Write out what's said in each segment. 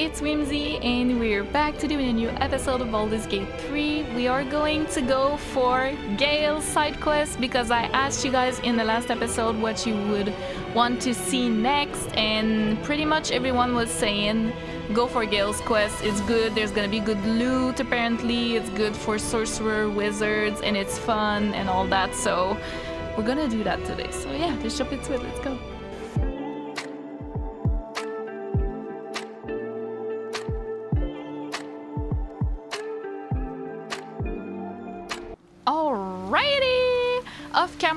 it's Whimsy, and we're back to doing a new episode of Baldur's Gate 3. We are going to go for Gale's side quest because I asked you guys in the last episode what you would want to see next, and pretty much everyone was saying go for Gale's quest. It's good, there's gonna be good loot apparently, it's good for sorcerer, wizards, and it's fun and all that, so we're gonna do that today. So yeah, let's jump into it, let's go.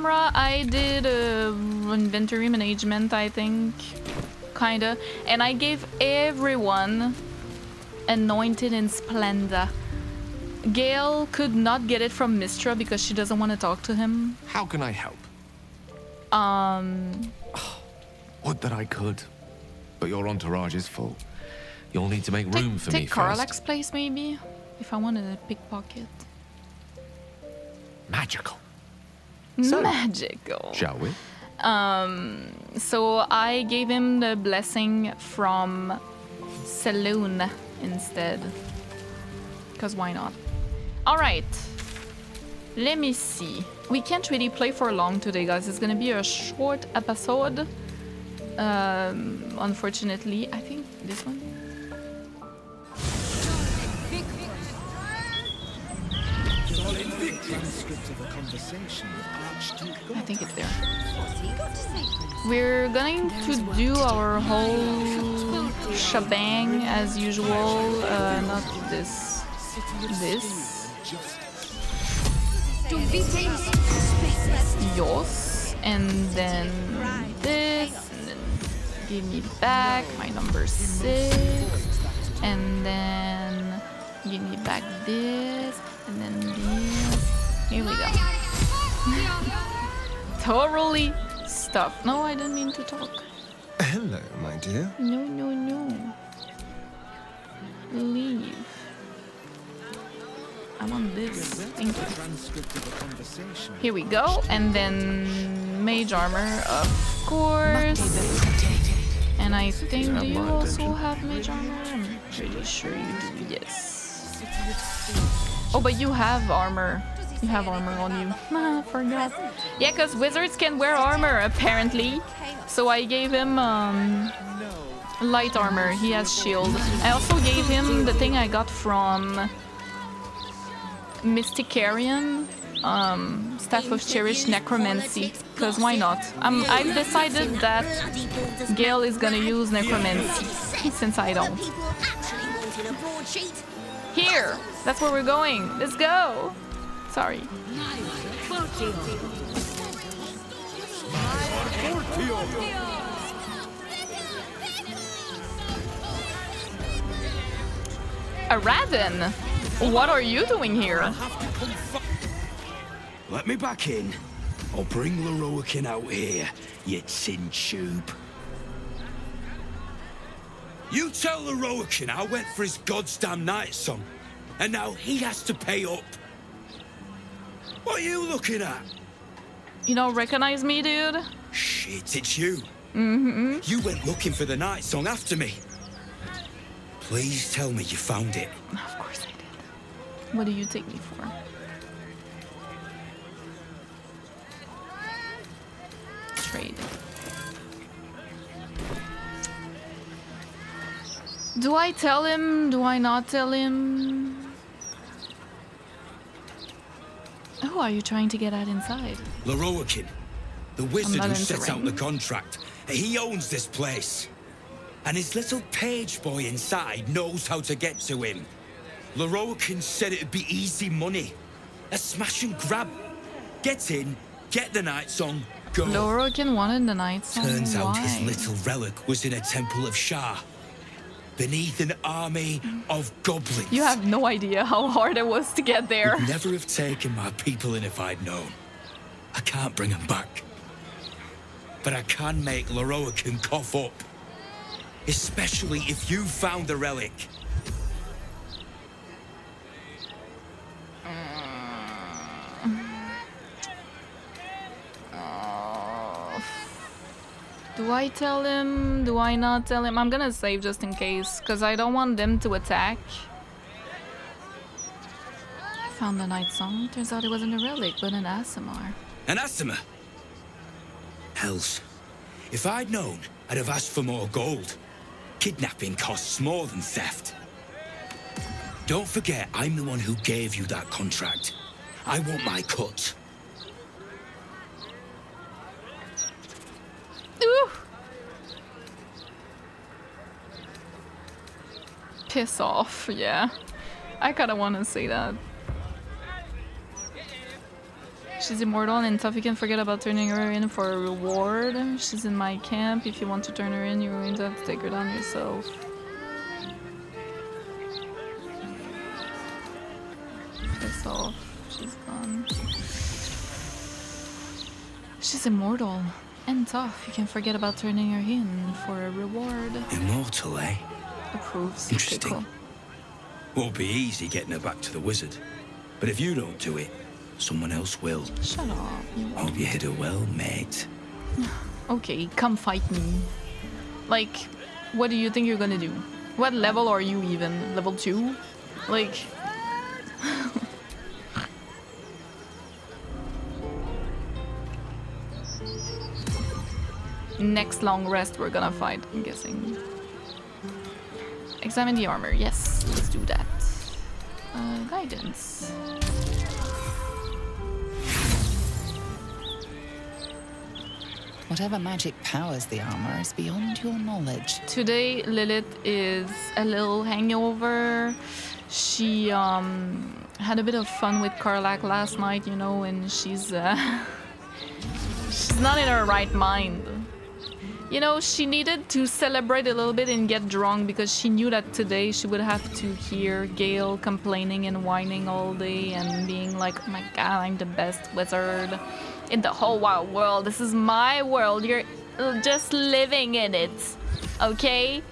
Camera, I did uh, inventory management, I think. Kinda. And I gave everyone Anointed in splendor. Gale could not get it from Mystra because she doesn't want to talk to him. How can I help? Um, Would that I could. But your entourage is full. You'll need to make room take, for take me Karlach's first. place maybe? If I wanted a pickpocket. Magical. So- Magical. Shall we? Um, so I gave him the blessing from Selûne instead. Because why not? Alright. Let me see. We can't really play for long today, guys. It's gonna be a short episode. Um, unfortunately, I think this one. Transcript of a conversation with I think it's there. We're going to do our whole shebang as usual. Uh, not this. This. Yours. And then this. And then give me back my number six. And then give me back this. And then this. Here we go. Totally stuff. No, I didn't mean to talk. Hello, my dear. No, no, no. Leave. I want this. Thank you. Transcript of a conversation. Here we go. And then mage armor, of course. And I think do you also have mage armor? I'm pretty sure you do. Yes. Oh, but you have armor. You have armor on you. Ah, forgot. Yeah, because wizards can wear armor apparently. So I gave him um, light armor. He has shield. I also gave him the thing I got from Mystic Carrion. Um, Staff of Cherished Necromancy. Because why not? Um, I've decided that Gale is gonna use Necromancy. Since I don't. Here! That's where we're going. Let's go! Sorry. A Raven! What are you doing here? Let me back in. I'll bring Lorroakan out here, you tin tube. You tell Lorroakan I went for his goddamn night song, and now he has to pay up. What are you looking at? You don't recognize me, dude? Shit, it's you. Mm-hmm. You went looking for the night song after me. Please tell me you found it. Of course I did. What do you take me for? Trade. Do I tell him? Do I not tell him? Who are you trying to get at inside? Lorroakan, the wizard who set out the contract. He owns this place. And his little page boy inside knows how to get to him. Lorroakan said it'd be easy money. A smash and grab. Get in, get the night song, go. Lorroakan wanted the night song. Turns out Why? his little relic was in a temple of Shar. Beneath an army of goblins. You have no idea how hard it was to get there. Would never have taken my people in if I'd known. I can't bring them back. But I can make Lorroakan cough up. Especially if you found the relic. Do I tell him? Do I not tell him? I'm gonna save just in case, because I don't want them to attack. I found the night song. Turns out it wasn't a relic, but an Aasimar. An Aasimar? Hells. If I'd known, I'd have asked for more gold. Kidnapping costs more than theft. Don't forget, I'm the one who gave you that contract. I want my cut. Ooh. Piss off, yeah. I kinda wanna say that. She's immortal and. You can forget about turning her in for a reward. She's in my camp. If you want to turn her in, you're going to have to take her down yourself. Piss off. She's gone. She's immortal and tough. You can forget about turning her in for a reward. Immortal, eh? Approves. Interesting. Won't be easy getting her back to the wizard. But if you don't do it, someone else will. Shut up. You won't. Hope you hit her well, mate. Okay, come fight me. Like, what do you think you're gonna do? What level are you even? Level 2? Like... Next long rest we're gonna fight, I'm guessing. Examine the armor. Yes, let's do that. Uh, guidance. Whatever magic powers the armor is beyond your knowledge. Today Lilith is a little hangover. She um had a bit of fun with Karlach last night, you know, and she's uh she's not in her right mind. You know, she needed to celebrate a little bit and get drunk because she knew that today she would have to hear Gale complaining and whining all day and being like, oh my god, I'm the best wizard in the whole wide world. This is my world. You're just living in it. Okay?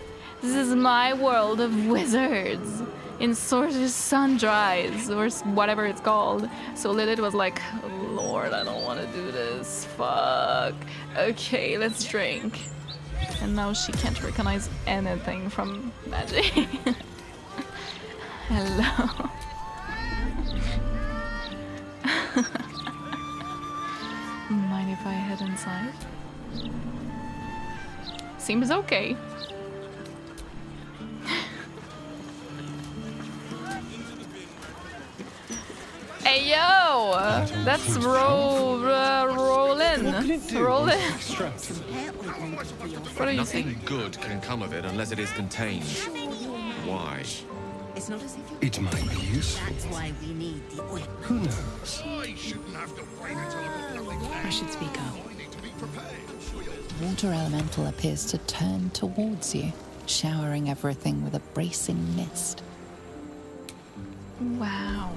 This is my world of wizards in Sorcerous Sundries or whatever it's called. So Lilith was like, Lord, I don't want to do this. Fuck. Okay, let's drink. And now she can't recognize anything from magic. Hello. Mind if I head inside? Seems okay. Hey yo! That's Ro uh, Roland. Roland. What are you saying? Nothing good can come of it unless it is contained. Why? It's not as if you. It might be useful. That's why we need the oil. Who knows? I should speak up. Water elemental appears to turn towards you, showering everything with a bracing mist. Wow.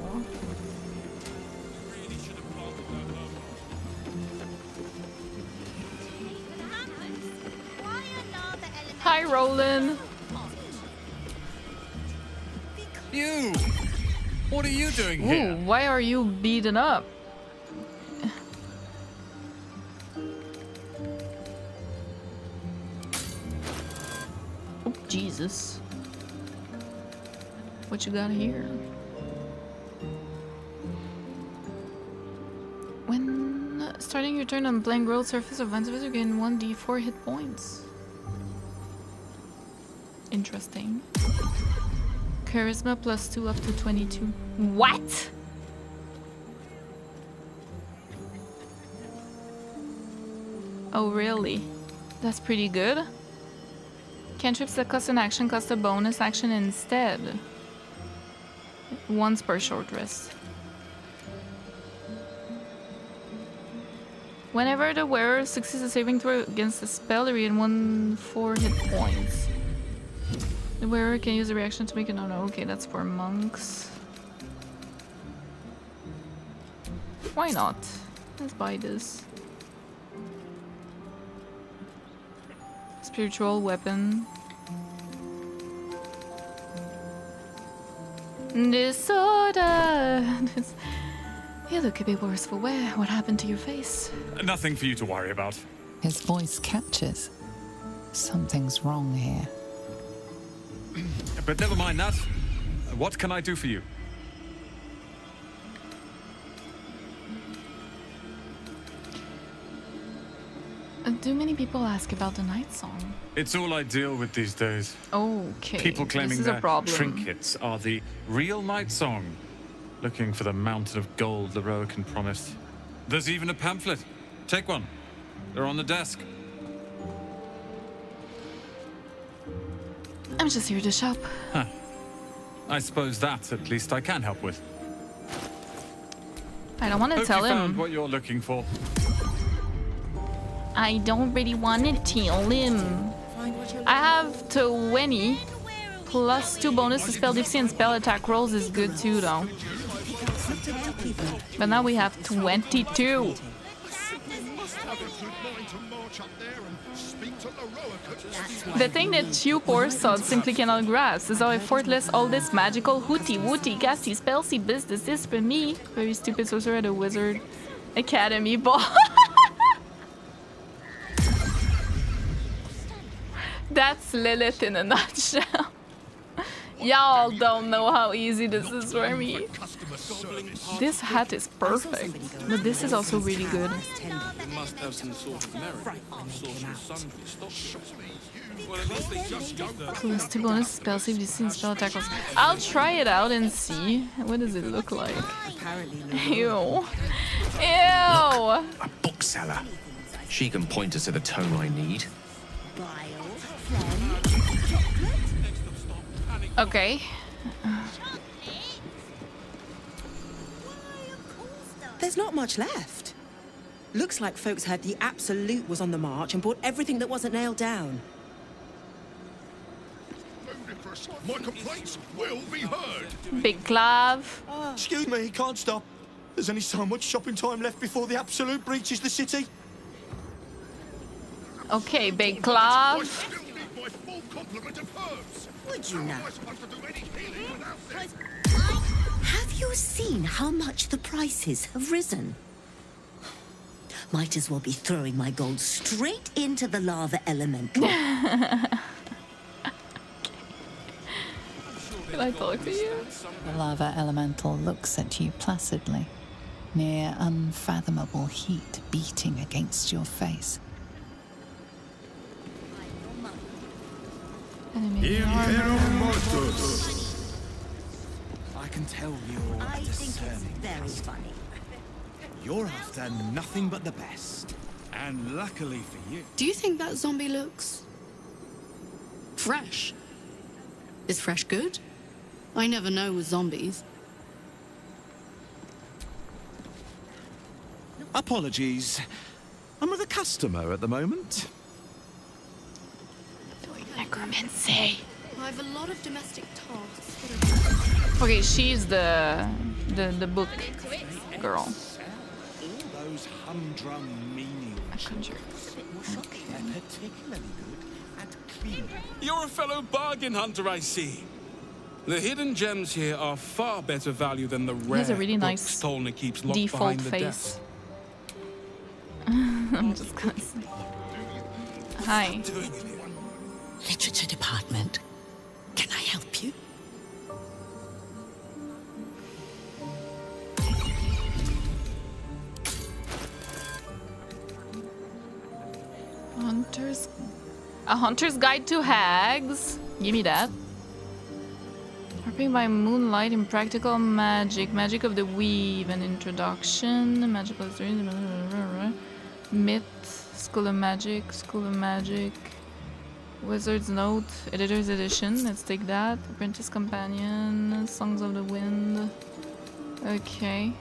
Hi, Roland. You! What are you doing Ooh, here? why are you beaten up? Oh, Jesus. What you got here? When uh, starting your turn on blank world surface of Vanzavas, you gain 1d4 hit points. Interesting. Charisma plus 2 up to 22. What? Oh, really? That's pretty good. Cantrips that cost an action cost a bonus action instead. Once per short rest. Whenever the wearer succeeds a saving throw against a spell, they regain one four hit points. The wearer can use a reaction to make it. No, no, okay, that's for monks. Why not? Let's buy this. Spiritual weapon. Disorder. This- You look a bit worse for wear. What happened to your face? Nothing for you to worry about. His voice catches, Something's wrong here. But never mind that. What can I do for you? Uh, Do many people ask about the night song? It's all I deal with these days. Okay. People claiming this is their problem. trinkets are the real night song, looking for the mountain of gold Lorroakan promised. There's even a pamphlet. Take one. They're on the desk. I'm just here to shop. I suppose that, at least, I can help with. I don't want to Hope tell you found him. what you're looking for. I don't really want to tell him. I have 20 plus 2 bonus to spell DC and spell attack rolls is good too though. But now we have 22. The thing that you poor sods simply cannot grasp is how effortless all this magical hooty wooty gassy spellsy business is for me. Very stupid sorcerer at a wizard academy ball. That's Lilith in a nutshell. Y'all don't know how easy this is for me. This hat is perfect, but this is also really good. Must have some sort of merit. Sorcerer's son could stop it. Well, at least they just got the... Plus two bonus spell save DC and spell attack rolls. I'll try it out and see. What does it look like? Ew. Ew. Look, A bookseller. She can point us to the tome I need. Okay. There's not much left. Looks like folks heard the Absolute was on the march and bought everything that wasn't nailed down. My complaints will be heard. Big glove. Excuse me, he can't stop. There's only so much shopping time left before the Absolute breaches the city. Okay, big glove. Still need my full complement of herbs. Would you now? Am supposed to do any healing without them? Have you seen how much the prices have risen? Might as well be throwing my gold straight into the lava elemental. Can I talk to you? The lava elemental looks at you placidly, near unfathomable heat beating against your face. I can tell you're I a think it's very customer. funny. You're after nothing but the best. And luckily for you, Do you think that zombie looks fresh? Is fresh good? I never know with zombies. apologies. I'm with a customer at the moment. necromancy. I have a lot of domestic tasks. Okay, she's the the the book girl. All those humdrum menials. Conjure. They're particularly good at cleaning. You're a fellow bargain hunter, I see. The hidden gems here are far better value than the rare has a really books nice Tolna keeps locked Default behind the face. desk. I'm just gonna say. Hi. Literature department. Can I help you? Hunter's a hunter's guide to hags. Give me that. Harping by moonlight in practical magic, magic of the weave, an introduction, magical history, myth, school of magic, school of magic, wizard's note, editor's edition. Let's take that. Apprentice companion, songs of the wind. Okay.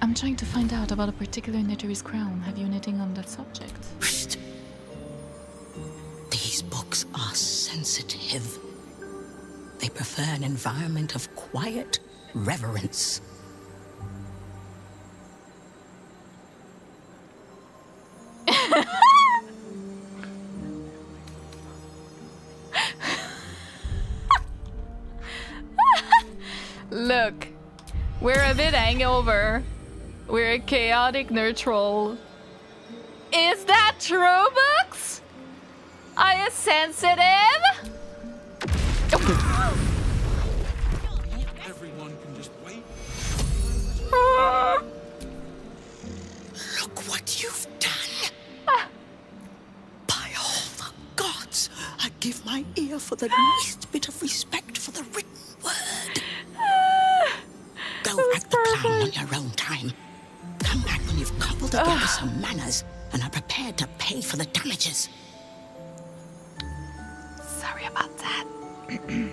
I'm trying to find out about a particular Netherese crown. Have you anything on that subject? Psst. These books are sensitive. They prefer an environment of quiet reverence. Look, we're a bit hangover. We're a chaotic neutral. Is that true, Books? Are you sensitive? Everyone can just wait. Look what you've done. Ah. By all the gods, I'd give my ear for the ah. least bit of respect for the written word. Ah. Go at the plan on your own time. Come back when you've cobbled together some manners and are prepared to pay for the damages. Sorry about that. and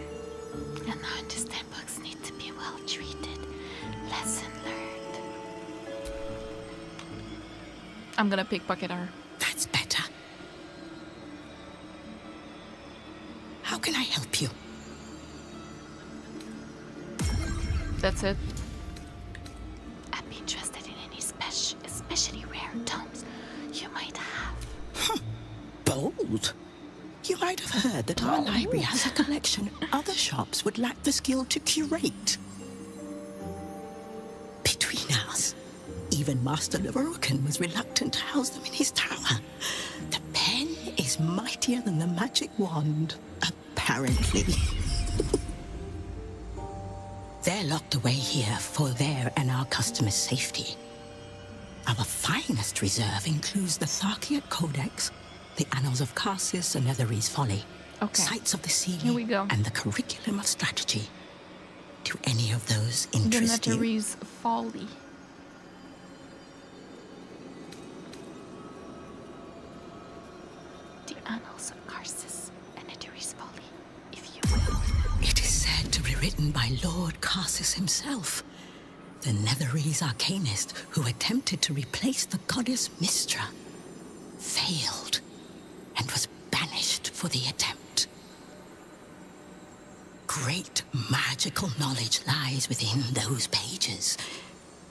I understand books need to be well treated. Lesson learned. I'm gonna pickpocket her. That's better. How can I help you? That's it. I'd be interested in any special, especially rare tomes you might have. Bold. You might have heard that our oh. library has a collection other shops would lack the skill to curate. Between us, even Master Lorroakan was reluctant to house them in his tower. The pen is mightier than the magic wand, apparently. They're locked away here for their and our customers' safety. Our finest reserve includes the Tharkiot Codex, the Annals of Karsus and Netherese Folly, Okay. Sites of the Sea, Here we go. and the Curriculum of Strategy. Do any of those The interest you? Netherese Folly. The Annals of Karsus and Netherese Folly, if you will. It is said to be written by Lord Karsus himself, the Netherese arcanist who attempted to replace the goddess Mystra, failed, and was banished for the attempt. Great magical knowledge lies within those pages,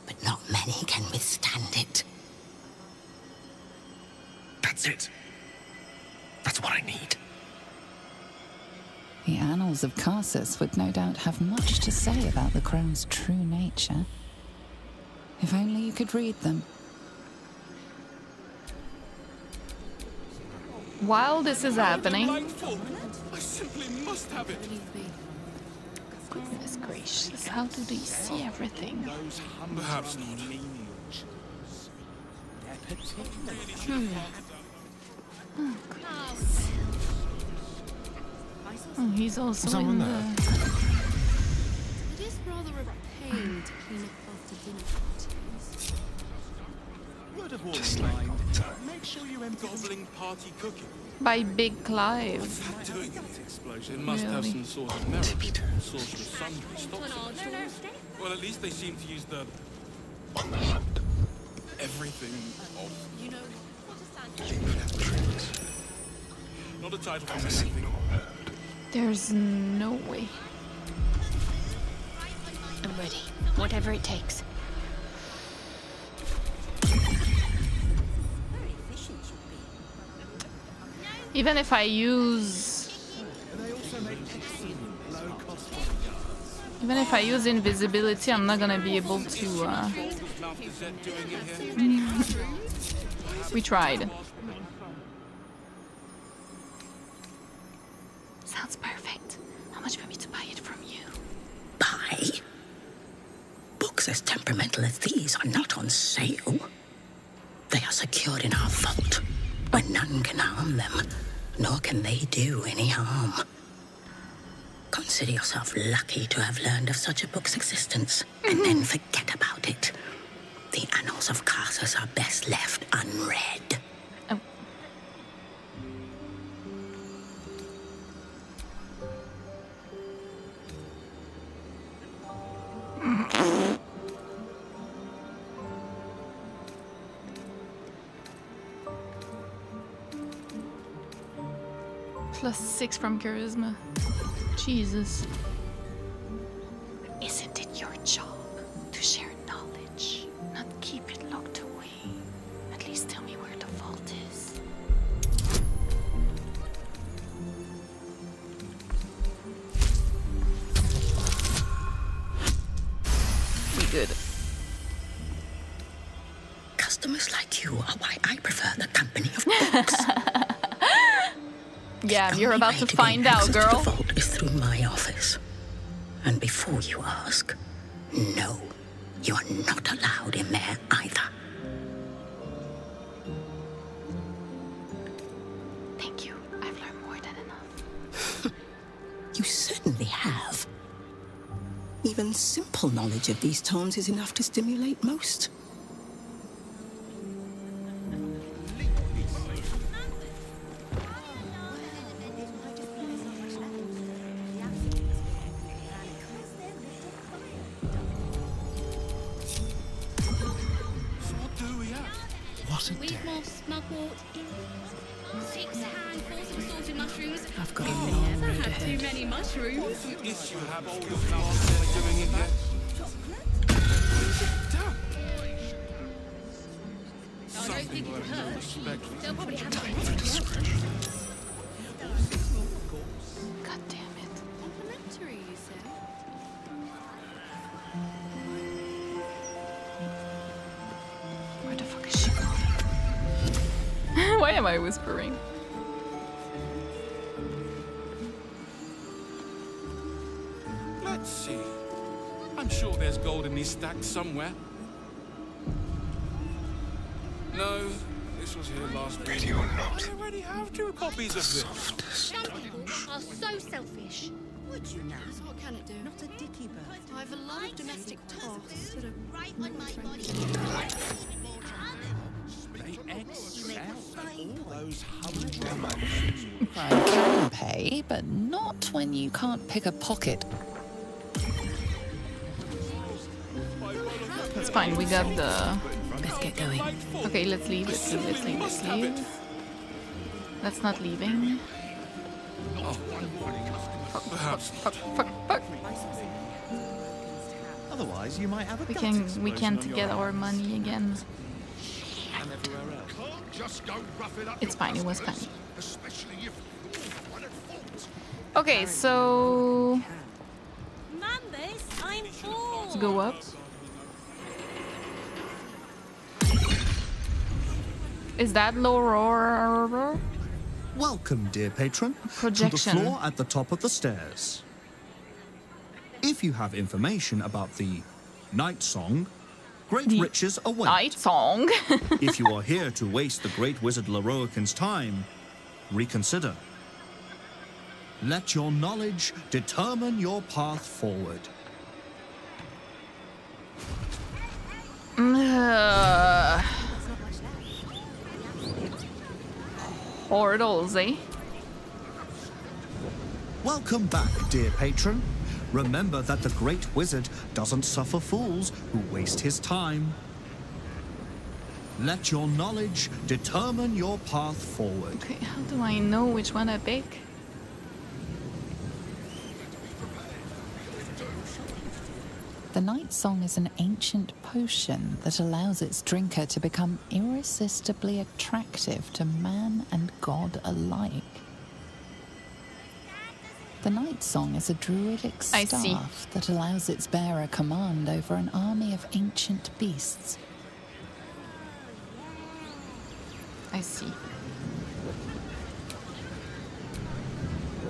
but not many can withstand it. That's it. That's what I need. The annals of Karsus would no doubt have much to say about the crone's true nature. If only you could read them. While this is happening, I simply must have it. goodness gracious, how do they see everything? Perhaps not. Hmm. Oh, he's also Someone in there? the. It is rather a pain to clean up after dinner parties. Word of warning, mind. Make sure you empty Gobbling party cooking. by Big Clive. Doing it. Explosion. It must have some sort of merit. Sorcerer's Sundry stops it. Well, at least they seem to use the everything of. You know, Not a title from anything. There's no way. I'm ready. Whatever it takes. Even if I use. Even if I use invisibility, I'm not gonna be able to. Uh... we tried. Sounds perfect. How much for me to buy it from you? Buy? Books as temperamental as these are not on sale. They are secured in our vault, where none can harm them, nor can they do any harm. Consider yourself lucky to have learned of such a book's existence, and then mm-hmm. forget about it. The annals of Karsus are best left unread. Oh. Plus six from charisma. Jesus. Yeah, you're about to find out, girl. the vault is through my office. And before you ask, no, you are not allowed in there either. Thank you. I've learned more than enough. You certainly have. Even simple knowledge of these tones is enough to stimulate most. Copies of this. Some people are so selfish. Would you now? What can it do? Not a dicky bird. I have a lot of domestic tasks that are Right on my body. They excel at all those hundred Crime can pay, but not when you can't pick a pocket. That's fine, we got the... Let's get going. Okay, let's leave, let's leave, let's leave, let's leave. That's not leaving. Fuck, fuck, fuck, fuck, fuck. Otherwise, you might have a We gut can, we explosion can't on get hands. our money again. and everywhere else. Can't just go rough it up It's fine, it was customers, fine. Especially if one at fault. Okay, so... Mambas, I'm full. Let's go up. Is that lower? Welcome, dear patron, Projection. to the floor at the top of the stairs. If you have information about the Night Song, great The riches await. Night song. if you are here to waste the great wizard Lorroakan's time, reconsider. Let your knowledge determine your path forward. Uh, portals, eh? Welcome back, dear patron. Remember that the great wizard doesn't suffer fools who waste his time. Let your knowledge determine your path forward. Okay, how do I know which one I pick? The Night Song is an ancient potion that allows its drinker to become irresistibly attractive to man and god alike. The Night Song is a druidic staff that allows its bearer command over an army of ancient beasts. I see.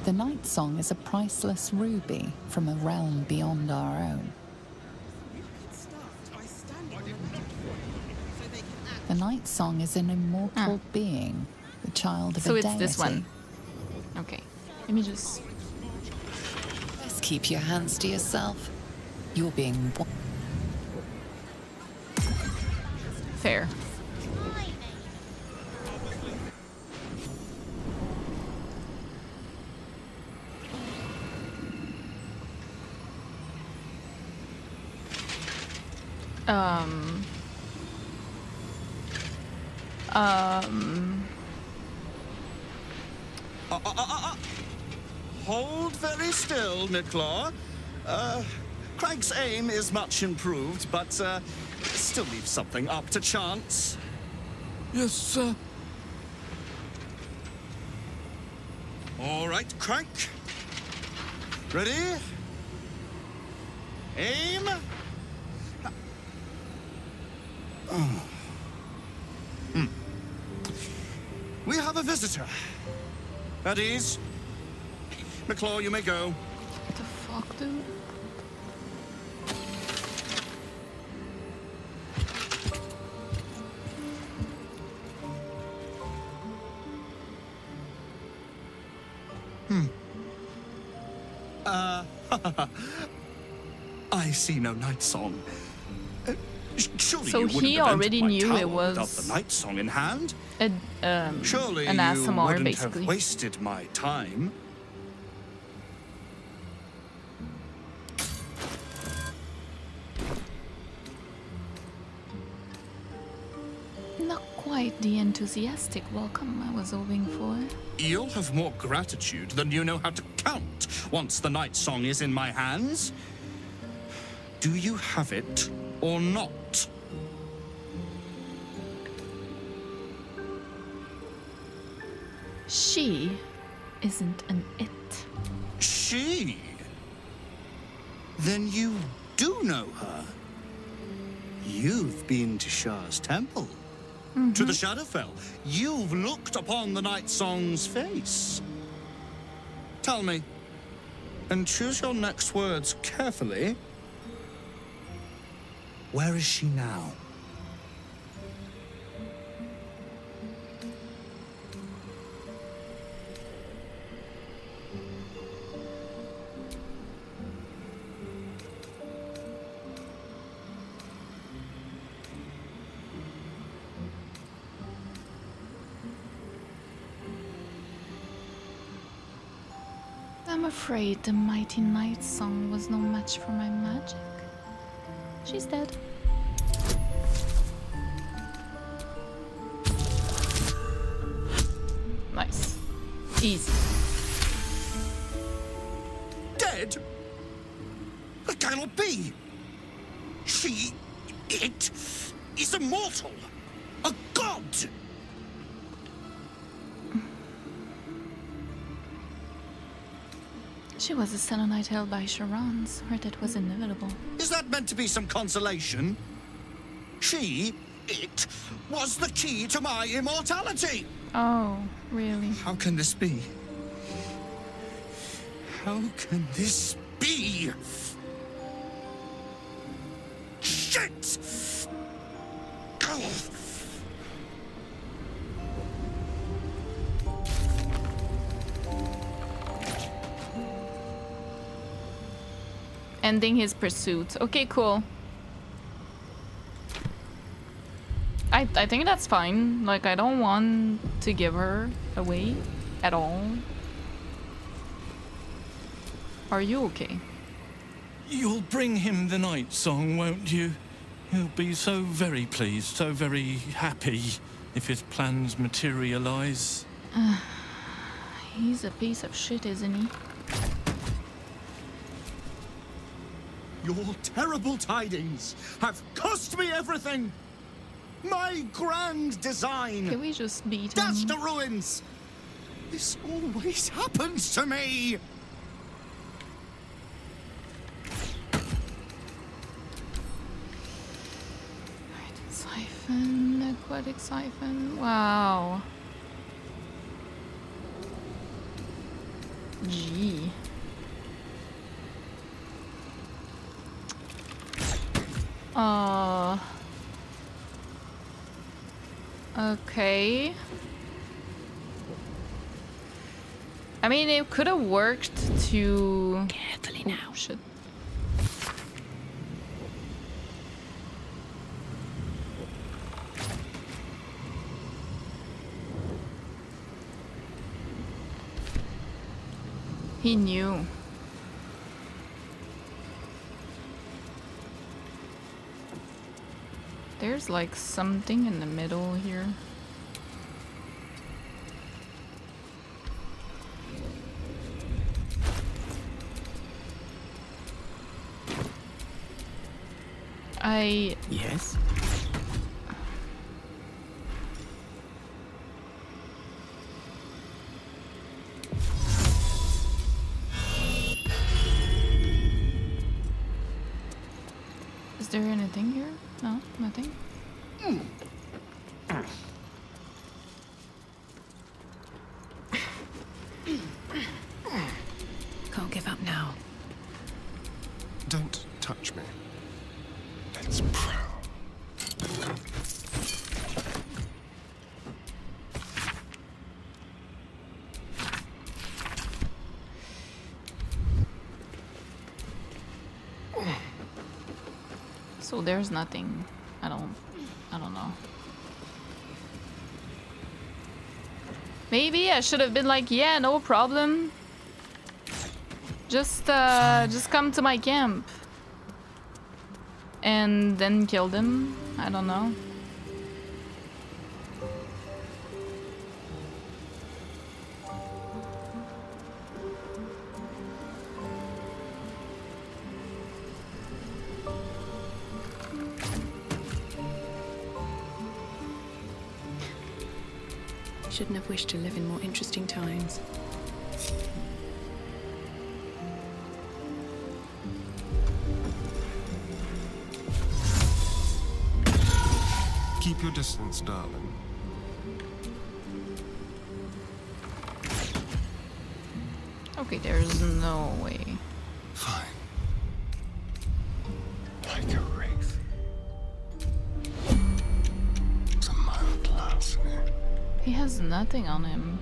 The Night Song is a priceless ruby from a realm beyond our own. The Night Song is an immortal ah. being, the child of So a it's this one. Okay. Let me just. Just keep your hands to yourself. You're being Nicklaw. Uh, Craig's aim is much improved, but uh, still leaves something up to chance. Yes, sir. All right, Crank. Ready? Aim. Oh. Hmm. We have a visitor. At ease. McClaw, you may go. What the fuck, dude? Hmm. Uh, I see no night song. Uh, surely So you wouldn't he already knew it was the night song in hand. a, um, Surely an you wouldn't basically. have wasted my time. Enthusiastic welcome I was hoping for. You'll have more gratitude than you know how to count once the night song is in my hands. Do you have it or not? She isn't an it. She? Then you do know her. You've been to Shar's temple. To the mm-hmm. Shadowfell. You've looked upon the night song's face. Tell me, and choose your next words carefully. Where is she now? Afraid the mighty night song was no match for my magic. She's dead. Nice. Easy. Dead? That cannot be. She, it, is immortal. A god. She was a Selûnite held by Sharrans, Her death was inevitable. Is that meant to be some consolation? She, it, was the key to my immortality. Oh, really? How can this be? How can this be? Ending his pursuit. Okay, cool. I, I think that's fine. Like, I don't want to give her away at all. Are you okay? You'll bring him the night song, won't you? He'll be so very pleased, so very happy if his plans materialize. He's a piece of shit, isn't he? Your terrible tidings have cost me everything. My grand design. Can we just beat him? Dashed to ruins. This always happens to me. Siphon, aquatic siphon. Wow. Gee. Uh. Okay. I mean, it could have worked to. Carefully now. Shit. He knew. There's like something in the middle here. I Yes? There's nothing. I don't. I don't know. Maybe I should have been like, yeah, no problem. Just, uh, just come to my camp. And then kill them. I don't know. Shouldn't have wished to live in more interesting times. Keep your distance, darling. Okay, there's no way. Nothing on him.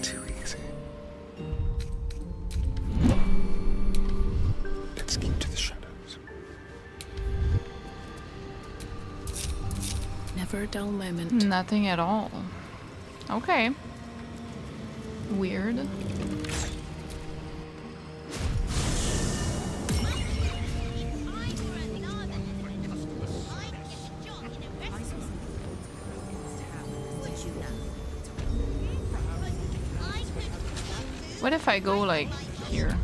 Too easy. Let's keep the shadows. Never a dull moment. Nothing at all. Okay. What if I go like here?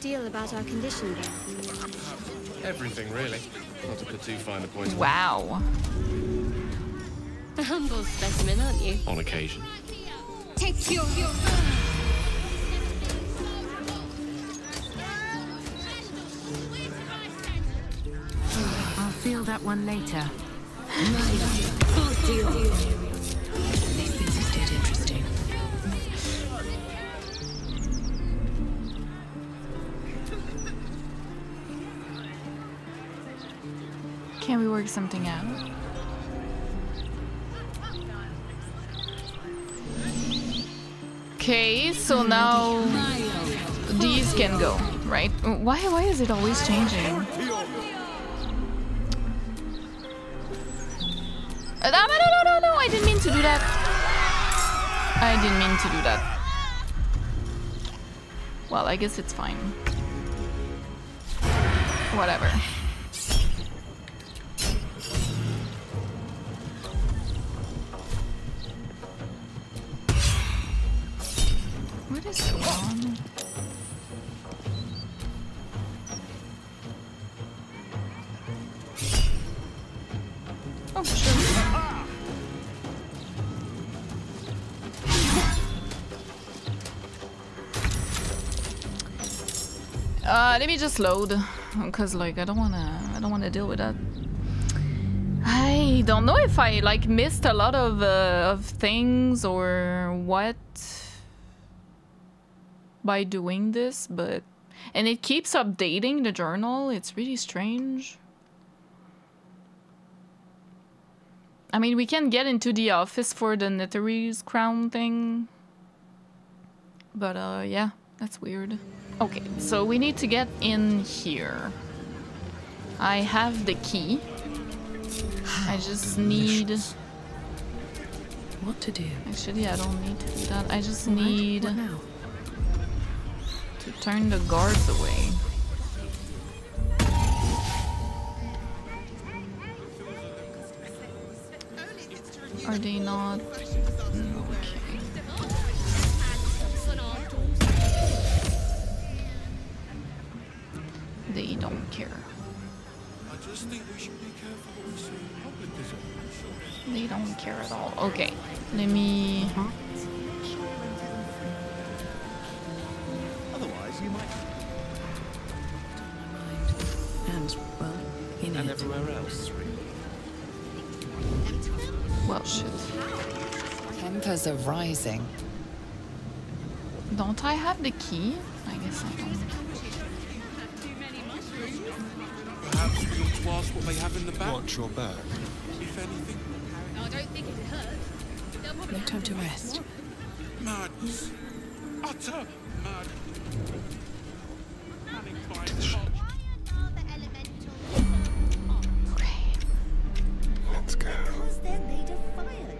Seem to know a good deal about our condition. Everything, really. Not to put too fine a point on it. wow. A humble specimen, aren't you? On occasion. Take your. your... I'll feel that one later. This Okay, so now these can go, right? Why why is it always changing? Uh, no, no, no, no, I didn't mean to do that. I didn't mean to do that. Well, I guess it's fine. Whatever. Just load, cause like I don't wanna, I don't wanna deal with that. I don't know if I like missed a lot of uh, of things or what by doing this, but and it keeps updating the journal. It's really strange. I mean, we can get into the office for the Netherese crown thing. But uh yeah, that's weird. Okay, so we need to get in here. I have the key. I just need What to do? Actually, I don't need to do that. I just need to turn the guards away. Are they not? No. They don't care. I just think we should be careful what we say in public, is it? They don't care at all. Okay, let me. Otherwise, you might. And, well, in And it. everywhere else, really. Well, shit. Tempers are rising. Don't I have the key? I guess I don't. Perhaps we ought to ask what they have in the bag. What's your back. If anything. I don't think it'd hurt. No time to rest. Madness. Utter madness. Let's go. Because they're made of fire,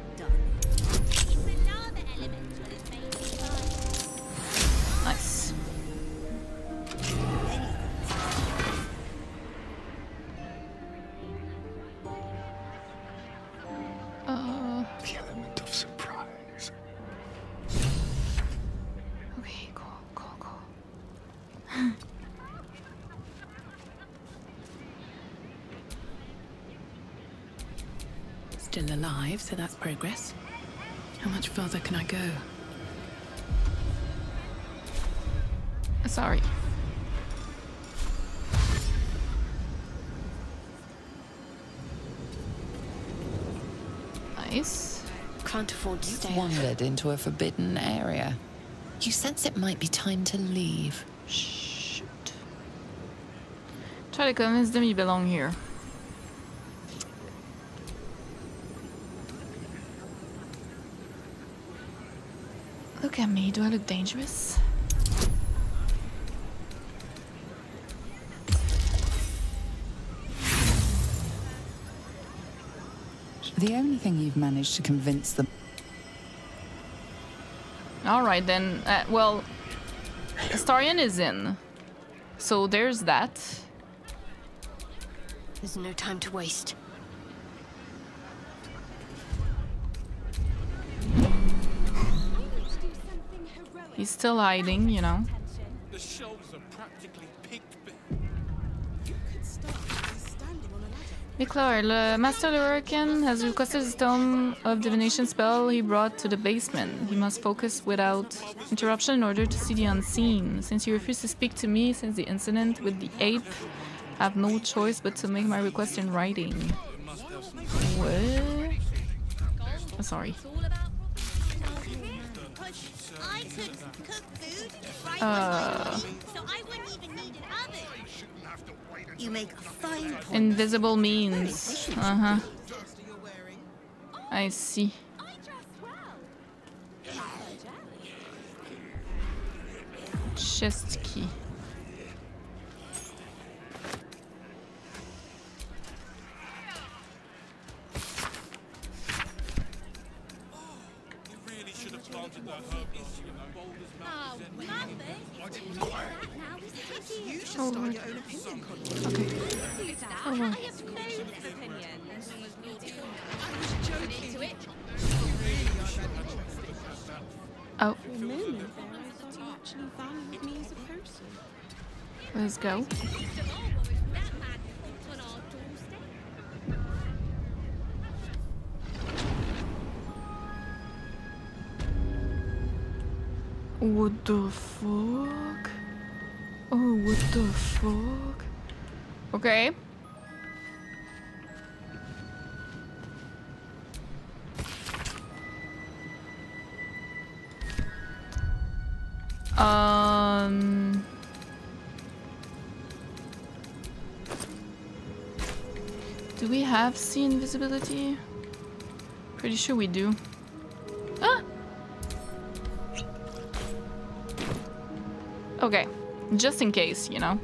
Still alive, so that's progress. How much further can I go? Sorry. Nice. Can't afford to stay. Wandered into a forbidden area. You sense it might be time to leave. Shoot. Try to convince them you belong here. At me. Do I look dangerous? The only thing you've managed to convince them. All right then. Uh, well, Astarion is in, so there's that. There's no time to waste. He's still hiding, you know. The shelves are practically picked. Miklar, le Master the Hurricane has requested the Stone of Divination spell he brought to the basement. He must focus without interruption in order to see the unseen. Since he refused to speak to me since the incident with the ape, I have no choice but to make my request in writing. What? Oh, sorry. I could cook food right Uh. so I wouldn't even need an oven. You make a fine point. Invisible means. Uh huh. I see. Chest key. Actually valued me as a person. let's go. What the fuck? Oh, what the fuck? Okay. Um. Do we have see invisibility? Pretty sure we do. Ah! Okay, just in case, you know.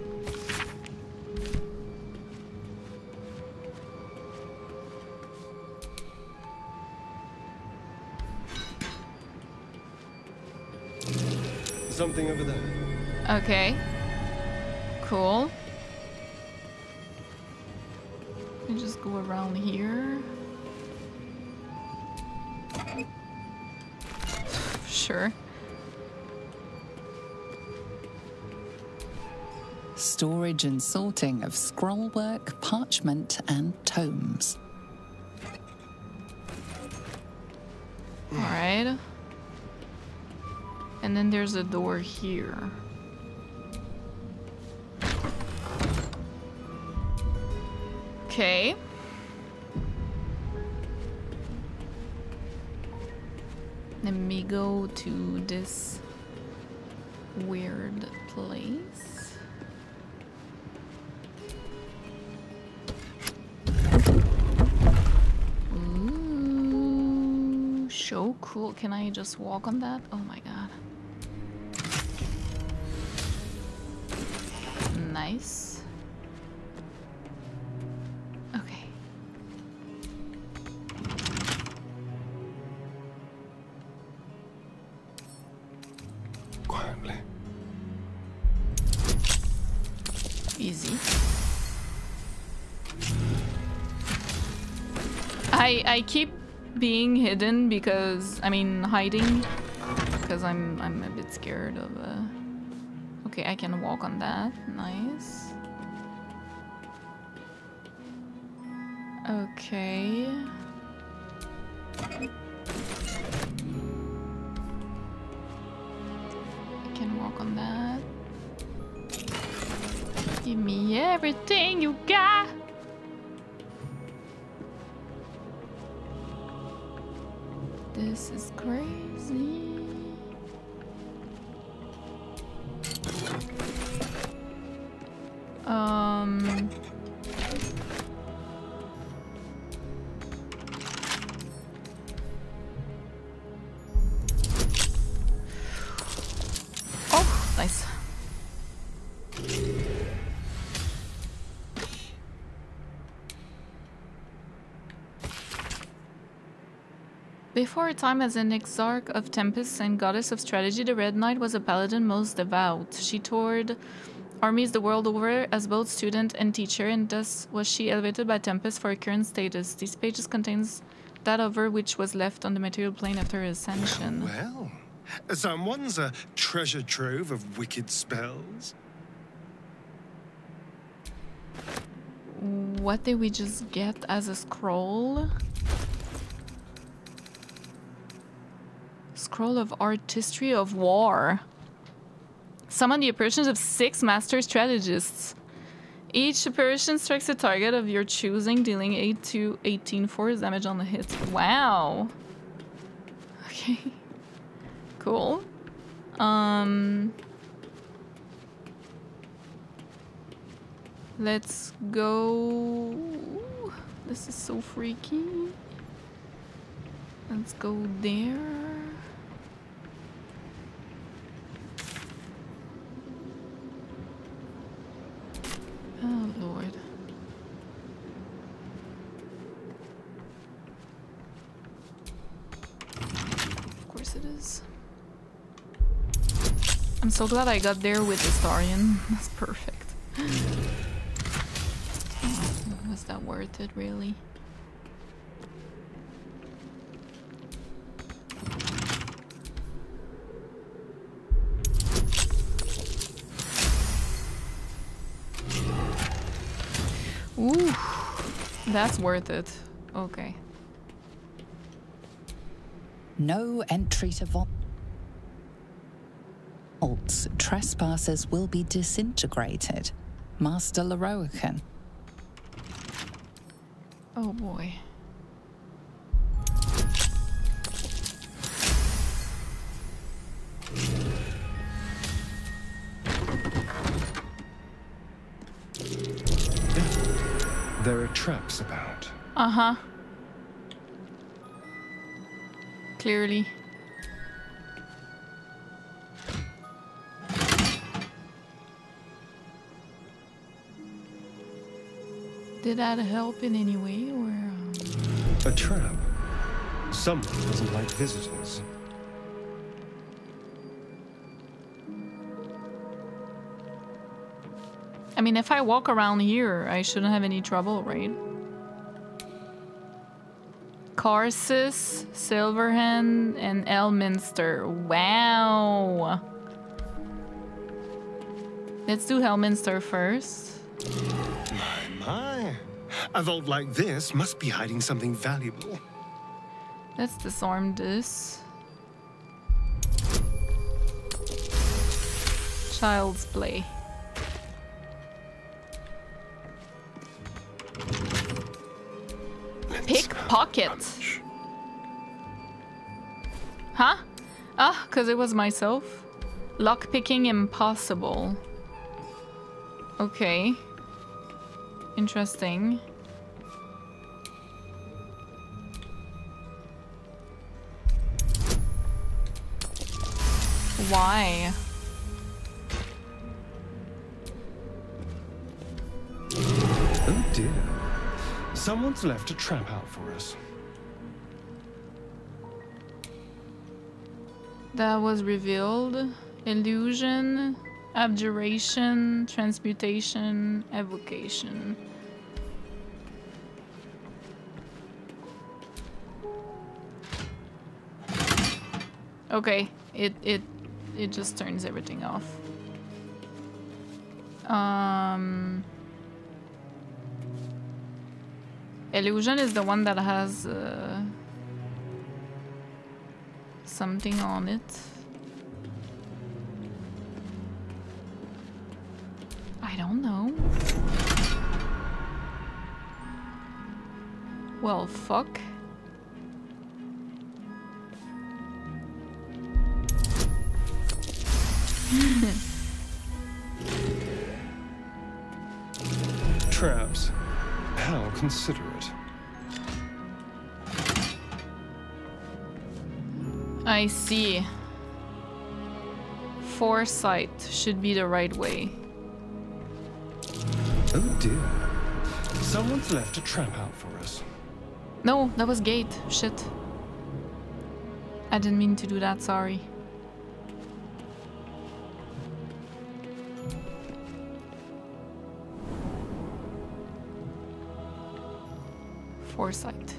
Something over there. Okay. Cool. Let me just go around here. sure. Storage and sorting of scrollwork, parchment, and tomes. Alright. And then there's a door here. Okay. Let me go to this weird place. Cool. Can I just walk on that? Oh my god. Nice. Okay. Quietly. Easy. I I keep being hidden because I mean hiding because I'm I'm a bit scared of uh Okay, I can walk on that. Nice. Okay. I can walk on that. Give me everything you got. Before her time as an exarch of Tempus and goddess of strategy, the Red Knight was a paladin most devout. She toured armies the world over as both student and teacher, and thus was she elevated by Tempus for her current status. These pages contains that of her which was left on the material plane after her ascension. Well, someone's a treasure trove of wicked spells. What did we just get as a scroll? Scroll of Artistry of War. Summon the apparitions of six master strategists. Each apparition strikes a target of your choosing, dealing 8 to 18 force damage on the hit. Wow. Okay. Cool. Um... Let's go... This is so freaky. Let's go there. Oh, Lord. Of course it is. I'm so glad I got there with Astarion. That's perfect. Was that worth it, really? That's worth it. Okay. No entry to vaults. Trespassers will be disintegrated. Master Lorroakan. Oh boy. About. Uh huh. Clearly. Did that help in any way, or? Um... A trap. Someone doesn't like visitors. I mean, if I walk around here, I shouldn't have any trouble, right? Karsus, Silverhand, and Elminster. Wow. Let's do Elminster first. My, my. A vault like this must be hiding something valuable. Let's disarm this. Child's play. Pickpocket. Huh? Ah, because it was myself. Lockpicking impossible. Okay. Interesting. Why? Someone's left a trap out for us. That was revealed. Illusion, abjuration, transmutation, evocation. Okay, it it it just turns everything off. Um Illusion is the one that has uh, something on it. I don't know. Well, fuck. considerate. I see. Foresight should be the right way. Oh dear. Someone's left a trap out for us. No, that was gate. Shit. I didn't mean to do that, sorry. Foresight.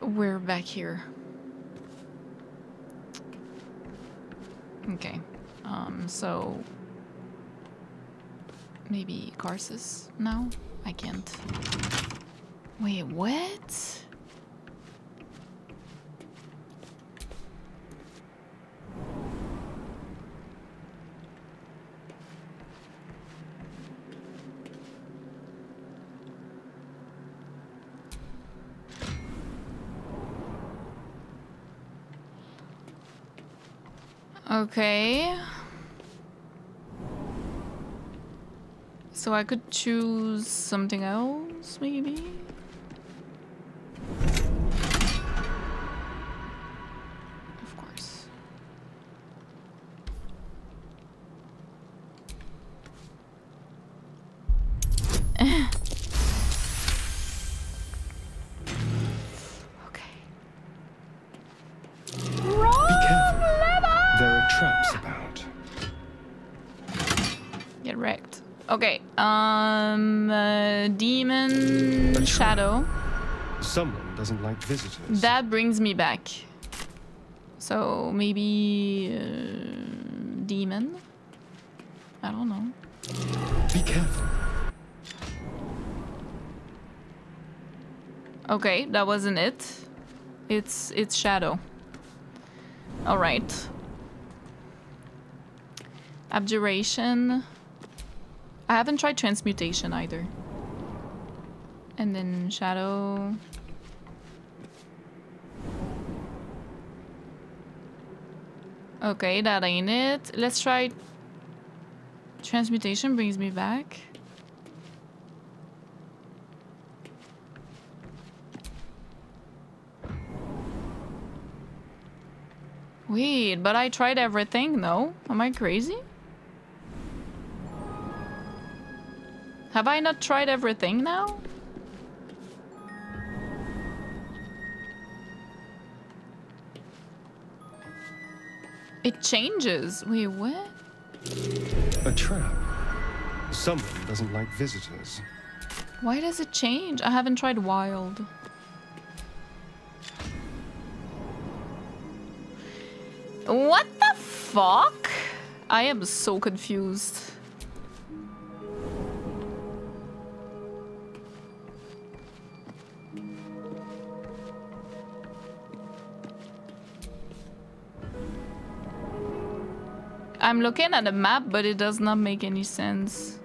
We're back here. Okay. Um, so... Maybe Karsus now? I can't. Wait, what? Okay. So I could choose something else, maybe? Shadow. Someone doesn't like visitors. That brings me back. So maybe uh, demon. I don't know. Be careful. Okay, that wasn't it. It's it's shadow. All right. Abjuration. I haven't tried transmutation either. And then shadow. Okay, that ain't it. Let's try transmutation brings me back. Wait, but I tried everything, no? Am I crazy? Have I not tried everything now? It changes. Wait, what? A trap. Someone doesn't like visitors. Why does it change? I haven't tried wild. What the fuck? I am so confused. I'm looking at the map, but it does not make any sense.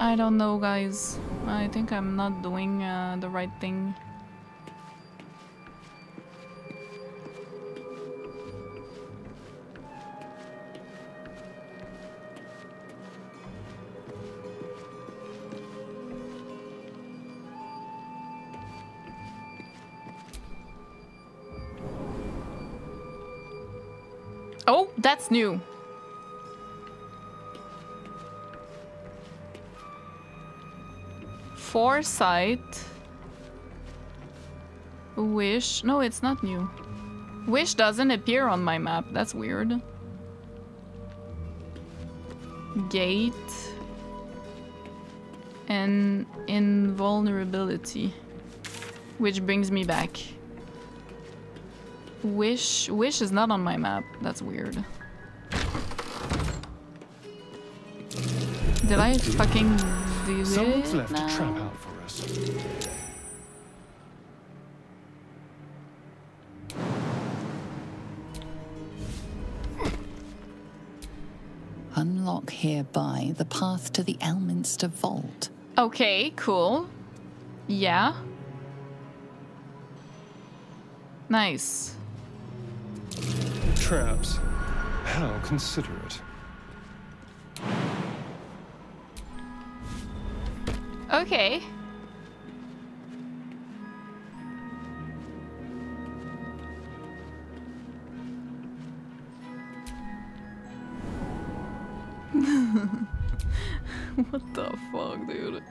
I don't know, guys. I think I'm not doing uh, the right thing. That's new. Foresight. Wish. No, it's not new. Wish doesn't appear on my map. That's weird. Gate. And invulnerability. Which brings me back. Wish. Wish is not on my map. That's weird. Did I fucking do Someone's it left now? a trap out for us. Unlock hereby the path to the Elminster Vault. Okay, cool. Yeah. Nice. Traps. How considerate. Okay. what the fuck, dude?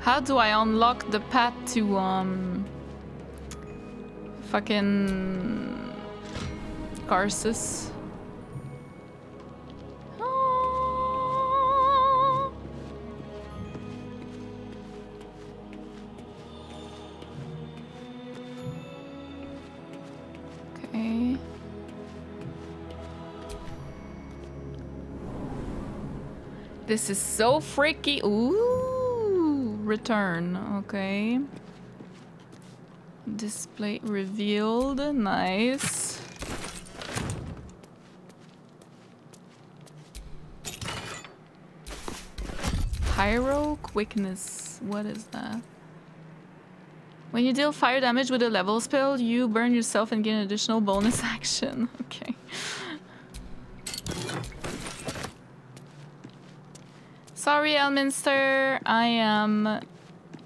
How do I unlock the path to, um... Fucking... Garces? Ah, okay. This is so freaky. Ooh, return. Okay. Display revealed. Nice. Pyro quickness. What is that? When you deal fire damage with a level spell, you burn yourself and gain an additional bonus action. Okay. Sorry, Elminster. I am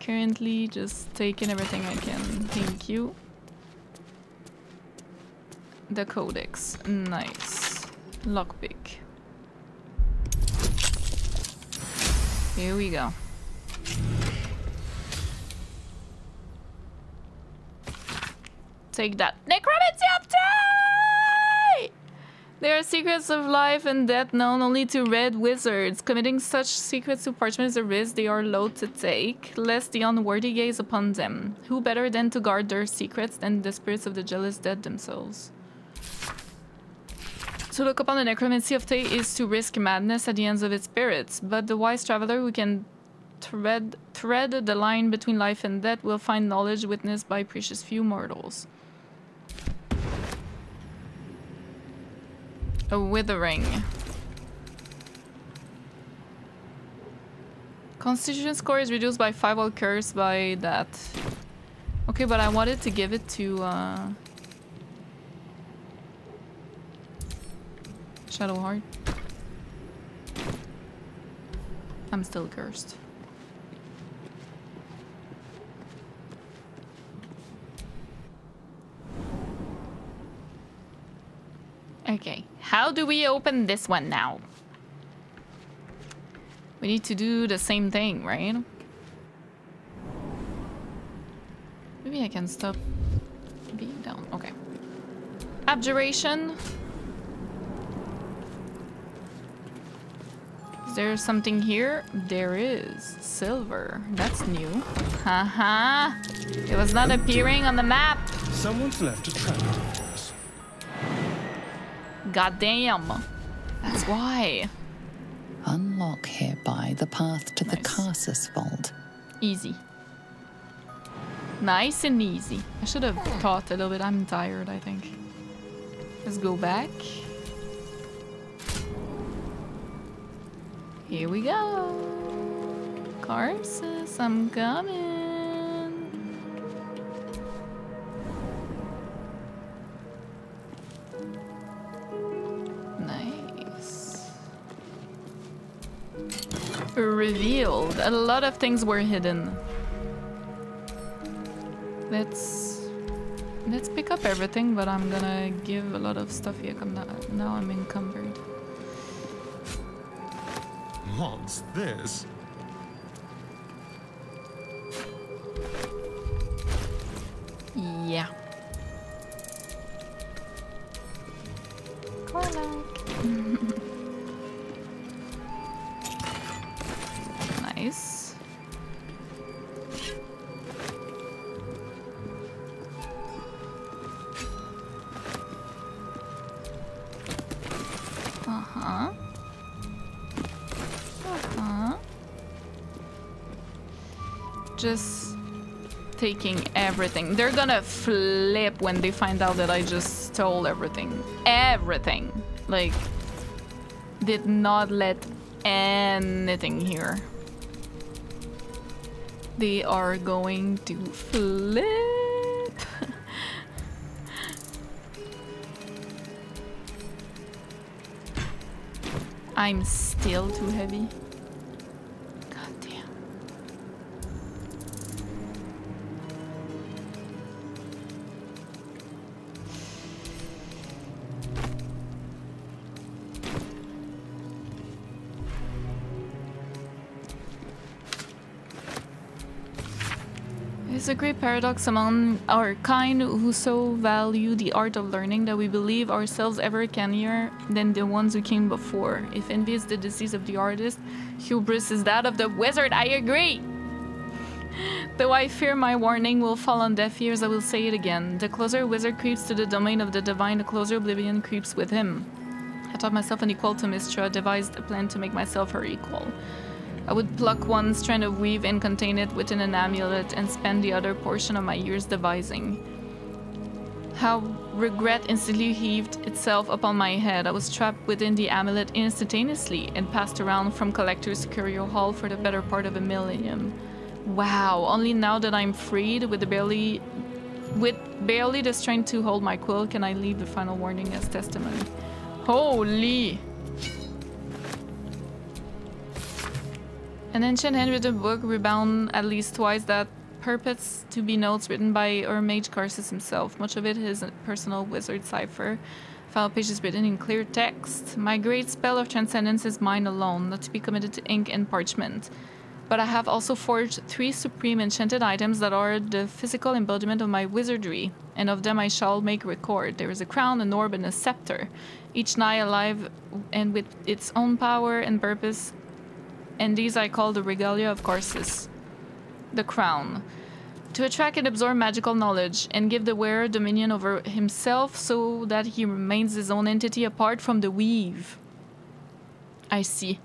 currently just taking everything I can. Thank you. The codex. Nice. Lockpick. Here we go. Take that. Necromancy update! There are secrets of life and death known only to red wizards. Committing such secrets to parchment is a risk they are loath to take, lest the unworthy gaze upon them. Who better than to guard their secrets than the spirits of the jealous dead themselves? To look upon the necromancy of Thay is to risk madness at the hands of its spirits, but the wise traveler who can thread, thread the line between life and death will find knowledge witnessed by precious few mortals. A withering. Constitution score is reduced by 5 while cursed by that. Okay, but I wanted to give it to uh, Shadowheart. I'm still cursed. Okay, how do we open this one now? We need to do the same thing, right? Maybe I can stop being down. Okay. Abjuration. Is there something here? There is. Silver. That's new. Haha. It was not appearing on the map. Someone's left a trap for us. God damn. That's why. Unlock hereby the path to the Karsus Vault. Easy. Nice and easy. I should have hmm. thought a little bit. I'm tired, I think. Let's go back. Here we go. Karsus, I'm coming. Revealed. A lot of things were hidden. Let's let's pick up everything, but I'm gonna give a lot of stuff here. Come now, now I'm encumbered. What's this? Yeah. Everything. They're gonna flip when they find out that I just stole everything. Everything. Like, did not let anything here. They are going to flip. I'm still too heavy. It's a great paradox among our kind who so value the art of learning that we believe ourselves ever cannier than the ones who came before. If envy is the disease of the artist, hubris is that of the wizard. I agree! Though I fear my warning will fall on deaf ears, I will say it again. The closer wizard creeps to the domain of the divine, the closer oblivion creeps with him. I taught myself an equal to Mystra, devised a plan to make myself her equal. I would pluck one strand of weave and contain it within an amulet and spend the other portion of my years devising. How regret instantly heaved itself upon my head. I was trapped within the amulet instantaneously and passed around from collector's to curio hall for the better part of a millennium. Wow, only now that I'm freed with barely with barely the strength to hold my quill can I leave the final warning as testimony. Holy! An ancient handwritten book rebound at least twice that purports to be notes written by Archmage Karsus himself. Much of it is a personal wizard cipher. File pages written in clear text. My great spell of transcendence is mine alone, not to be committed to ink and parchment. But I have also forged three supreme enchanted items that are the physical embodiment of my wizardry, and of them I shall make record. There is a crown, an orb, and a scepter, each nigh alive and with its own power and purpose and these I call the regalia of Karsus. The crown. To attract and absorb magical knowledge, and give the wearer dominion over himself so that he remains his own entity apart from the weave. I see.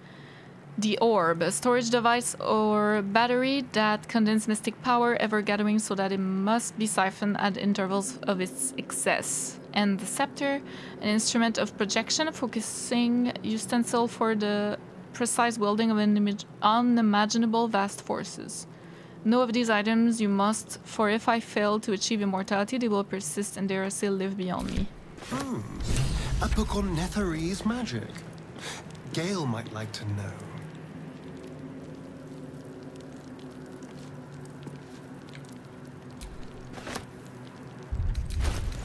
The orb, a storage device or battery that condenses mystic power ever gathering so that it must be siphoned at intervals of its excess. And the scepter, an instrument of projection, focusing utensil for the precise wielding of unimaginable vast forces. Know of these items you must, for if I fail to achieve immortality, they will persist and dare still live beyond me. Hmm. A book on Netherese magic. Gale might like to know.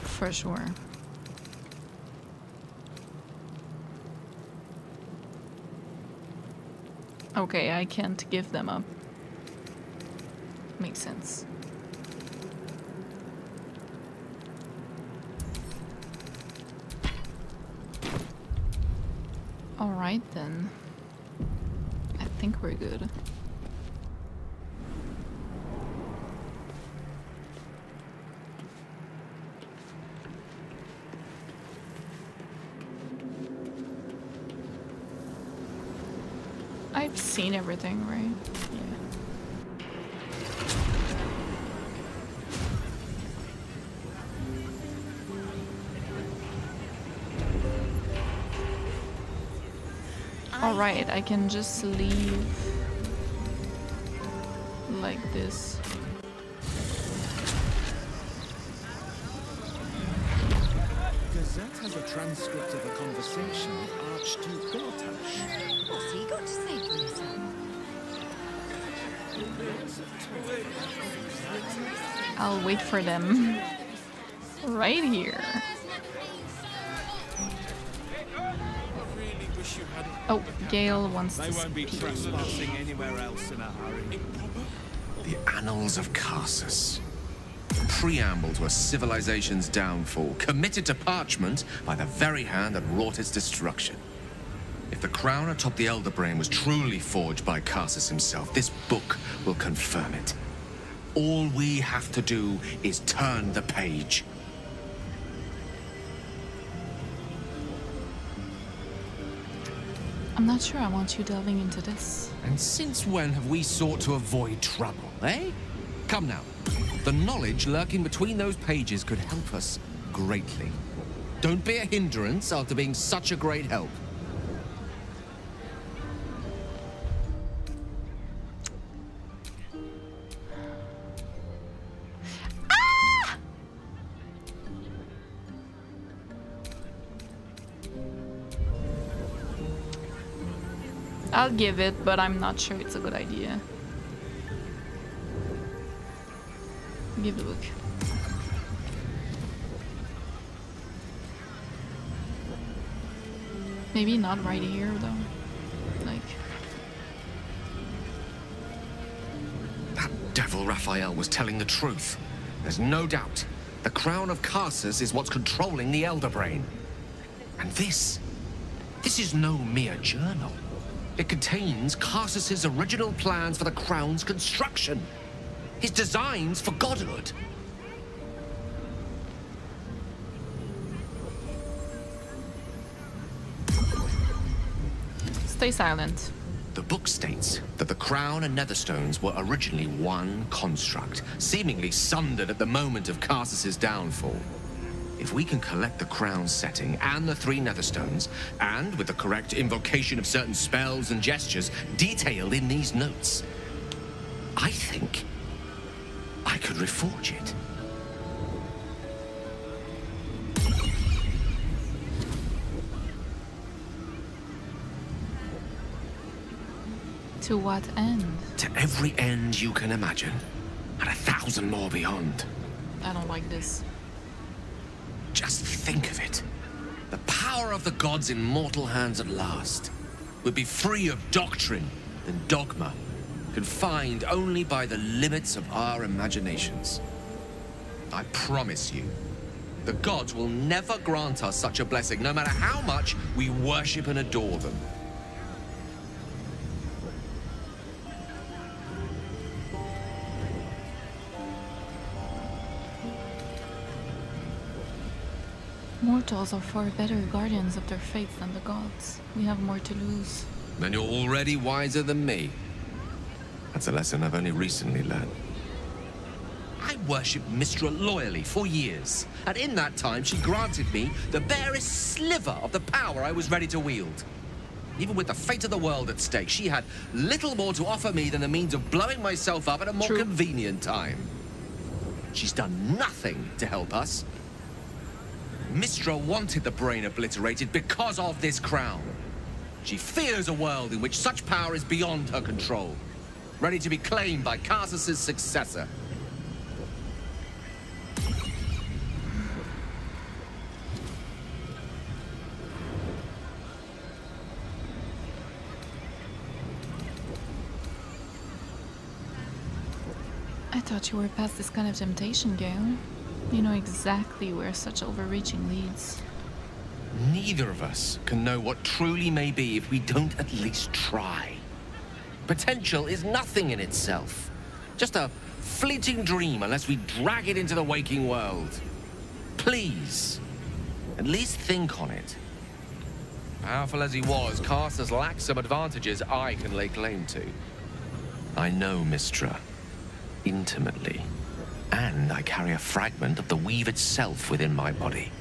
For sure. Okay, I can't give them up. Makes sense. Alright then. I think we're good. I've seen everything, right? Yeah. Alright, I can just leave like this. Transcript of a conversation with Archduke Gortash. What's he got to say for himself? I'll wait for them. Right here. Oh, Gale wants They to won't be speak. trespassing anywhere else in a hurry. The Annals of Karsus. Preamble to a civilization's downfall, committed to parchment by the very hand that wrought its destruction. If the crown atop the Elder Brain was truly forged by Karsus himself, this book will confirm it. All we have to do is turn the page. I'm not sure I want you delving into this. And since when have we sought to avoid trouble, eh? Come now. The knowledge lurking between those pages could help us greatly. Don't be a hindrance after being such a great help. Ah! I'll give it, but I'm not sure it's a good idea. Give it a look. Maybe not right here though. Like That devil Raphael was telling the truth. There's no doubt. The crown of Karsus is what's controlling the Elder Brain. And this, this is no mere journal. It contains Karsus's original plans for the crown's construction. His designs for godhood. stay silent. The book states that the crown and netherstones were originally one construct, seemingly sundered at the moment of Karsus's downfall. If we can collect the crown setting and the three netherstones, and with the correct invocation of certain spells and gestures detailed in these notes, I think I could reforge it. To what end? To every end you can imagine, and a thousand more beyond. I don't like this. Just think of it. The power of the gods in mortal hands at last We'd be free of doctrine and dogma, confined only by the limits of our imaginations. I promise you, the gods will never grant us such a blessing, no matter how much we worship and adore them. Mortals are far better guardians of their faith than the gods. We have more to lose. Then you're already wiser than me. That's a lesson I've only recently learned. I worshipped Mystra loyally for years, and in that time she granted me the barest sliver of the power I was ready to wield. Even with the fate of the world at stake, she had little more to offer me than the means of blowing myself up at a more True. convenient time. She's done nothing to help us. Mystra wanted the brain obliterated because of this crown. She fears a world in which such power is beyond her control, ready to be claimed by Karsus's successor. I thought you were past this kind of temptation, Gale. You know exactly where such overreaching leads. Neither of us can know what truly may be if we don't at least try. Potential is nothing in itself. Just a fleeting dream unless we drag it into the waking world. Please, at least think on it. Powerful as he was, Karsus lacked some advantages I can lay claim to. I know Mystra. Intimately. And I carry a fragment of the weave itself within my body.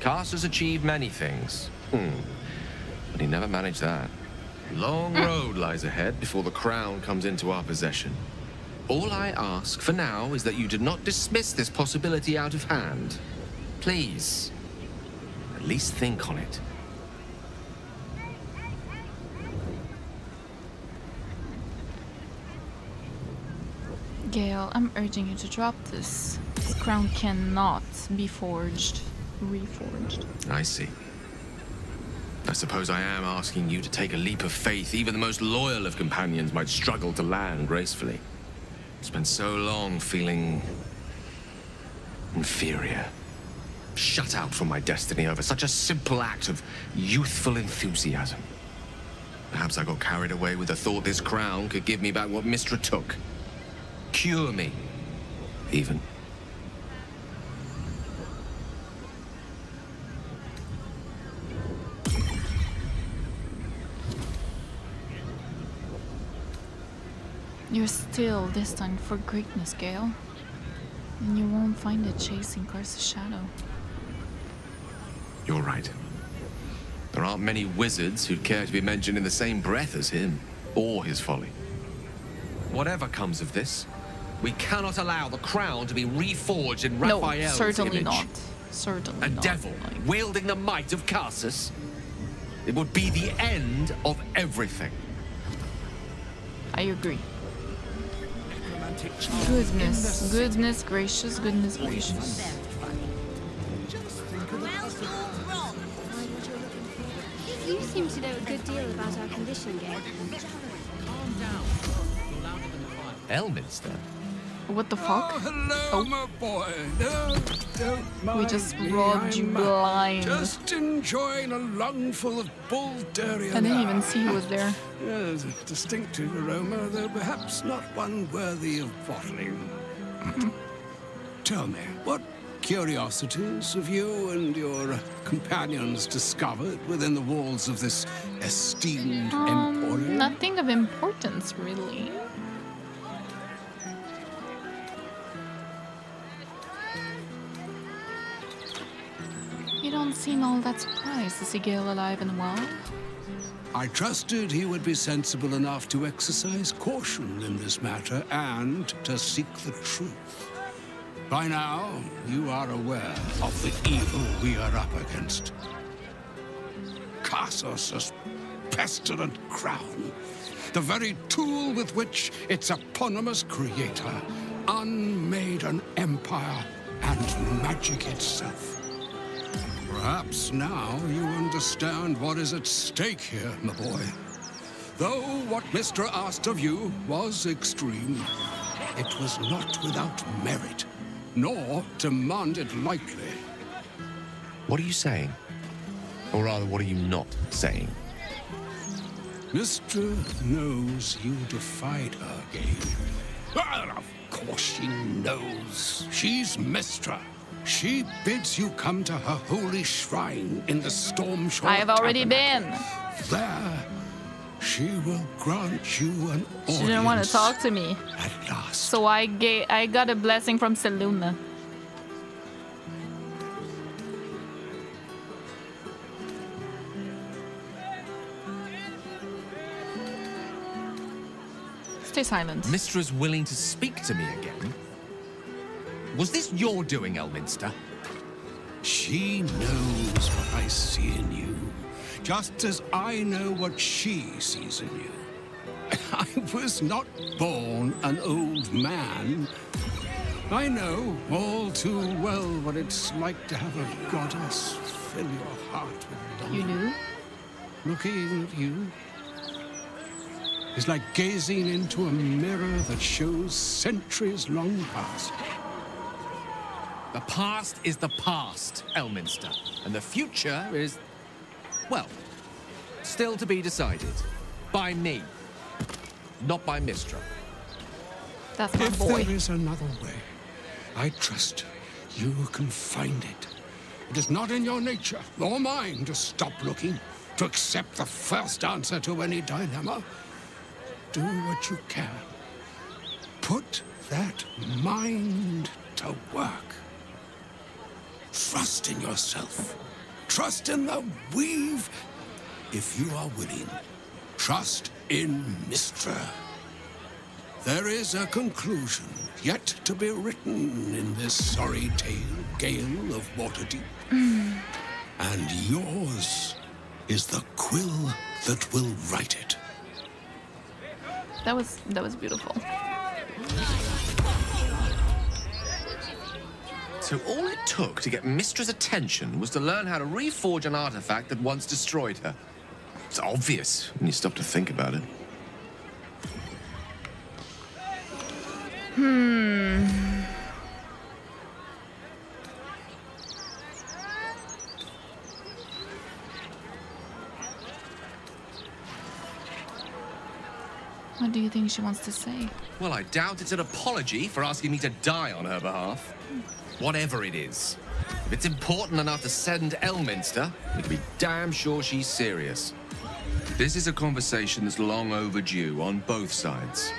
Karsus achieved many things. Hmm. But he never managed that. Long road lies ahead before the crown comes into our possession. All I ask for now is that you do not dismiss this possibility out of hand. Please. At least think on it. Gale, I'm urging you to drop this. This crown cannot be forged, reforged. I see. I suppose I am asking you to take a leap of faith even the most loyal of companions might struggle to land gracefully. Spent so long feeling... inferior. Shut out from my destiny over such a simple act of youthful enthusiasm. Perhaps I got carried away with the thought this crown could give me back what Mystra took. Cure me, even. You're still destined for greatness, Gale. And you won't find it chasing Karsus' shadow. You're right. There aren't many wizards who'd care to be mentioned in the same breath as him, or his folly. Whatever comes of this, we cannot allow the crown to be reforged in No, Raphael's certainly image. not. Certainly not. A not. devil wielding the might of Karsus. It would be the end of everything. I agree. Goodness, goodness gracious, goodness gracious. You seem to know a good deal about our condition, Gale. Elminster? What the fuck? Oh, hello, my boy. No, don't mind just robbed you blind. Just enjoying a lungful of bull durian. I didn't even see who was there. Yes, a distinctive aroma, though perhaps not one worthy of bottling. Tell me, what curiosities have you and your companions discovered within the walls of this esteemed emporium? Um, nothing of importance, really. You don't seem all that surprised to see Gale alive and well. I trusted he would be sensible enough to exercise caution in this matter and to seek the truth. By now, you are aware of the evil we are up against. Karsus' pestilent crown, the very tool with which its eponymous creator unmade an empire and magic itself. Perhaps now you understand what is at stake here, my boy. Though what Mr. asked of you was extreme, it was not without merit, nor demanded lightly. What are you saying? Or rather, what are you not saying? Mr. knows you defied her game. Well, of course she knows. She's Mystra. She bids you come to her holy shrine in the storm Stormshore I have already Tabernacle. been. There, she will grant you an audience. She didn't want to talk to me. At last. So I ga I got a blessing from Selûne. Stay silent. Mystra's willing to speak to me again? Was this your doing, Elminster? She knows what I see in you, just as I know what she sees in you. I was not born an old man. I know all too well what it's like to have a goddess fill your heart with love. You knew? Looking at you is like gazing into a mirror that shows centuries long past. The past is the past, Elminster. And the future is, well, still to be decided. By me. not by Mystra. That's my if boy. there is another way, I trust you can find it. It is not in your nature or mine to stop looking, to accept the first answer to any dilemma. Do what you can. Put that mind to work. Trust in yourself. Trust in the weave. If you are willing, trust in Mystra. There is a conclusion yet to be written in this sorry tale, Gale of Waterdeep. Hmm. And yours is the quill that will write it. That was that was beautiful. So all it took to get Mystra's attention was to learn how to reforge an artifact that once destroyed her. It's obvious when you stop to think about it. Hmm. What do you think she wants to say? Well, I doubt it's an apology for asking me to die on her behalf. Whatever it is. If it's important enough to send Elminster, we can be damn sure she's serious. This is a conversation that's long overdue on both sides.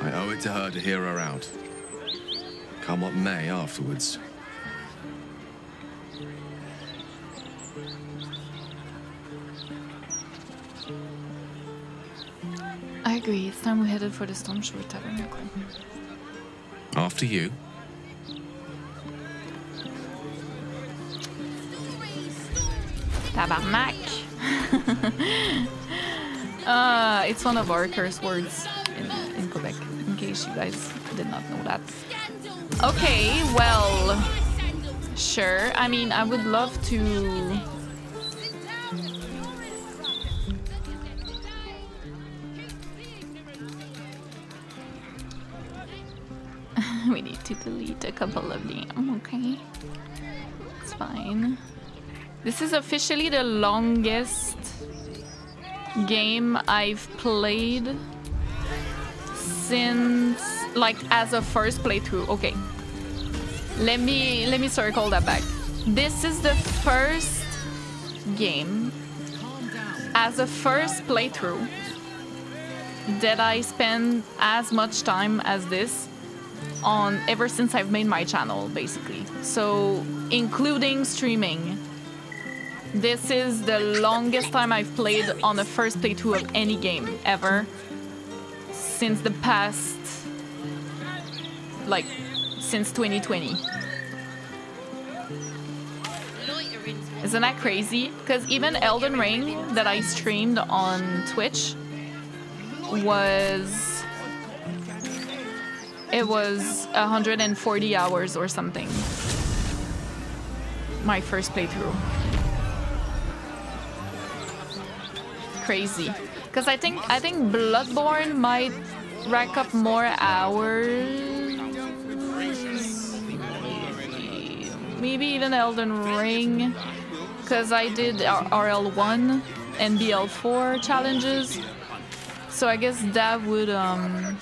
I owe it to her to hear her out. Come what may afterwards. I agree. It's time we headed for the Stormshore Tabernacle. After you. Tabarnak. uh, it's one of our curse words in, in Quebec, in case you guys did not know that. Okay, well, sure. I mean, I would love to. we need to delete a couple of them, okay? It's fine. This is officially the longest game I've played since like as a first playthrough. Okay. Let me let me circle that back. This is the first game as a first playthrough that I spend as much time as this on ever since I've made my channel basically. So including streaming this is the longest time I've played on a first playthrough of any game ever since the past, like, since 2020. Isn't that crazy? Because even Elden Ring that I streamed on Twitch was. It was 140 hours or something. My first playthrough. Crazy because I think I think Bloodborne might rack up more hours. Maybe even Elden Ring because I did RL1 and BL4 challenges. So I guess that would um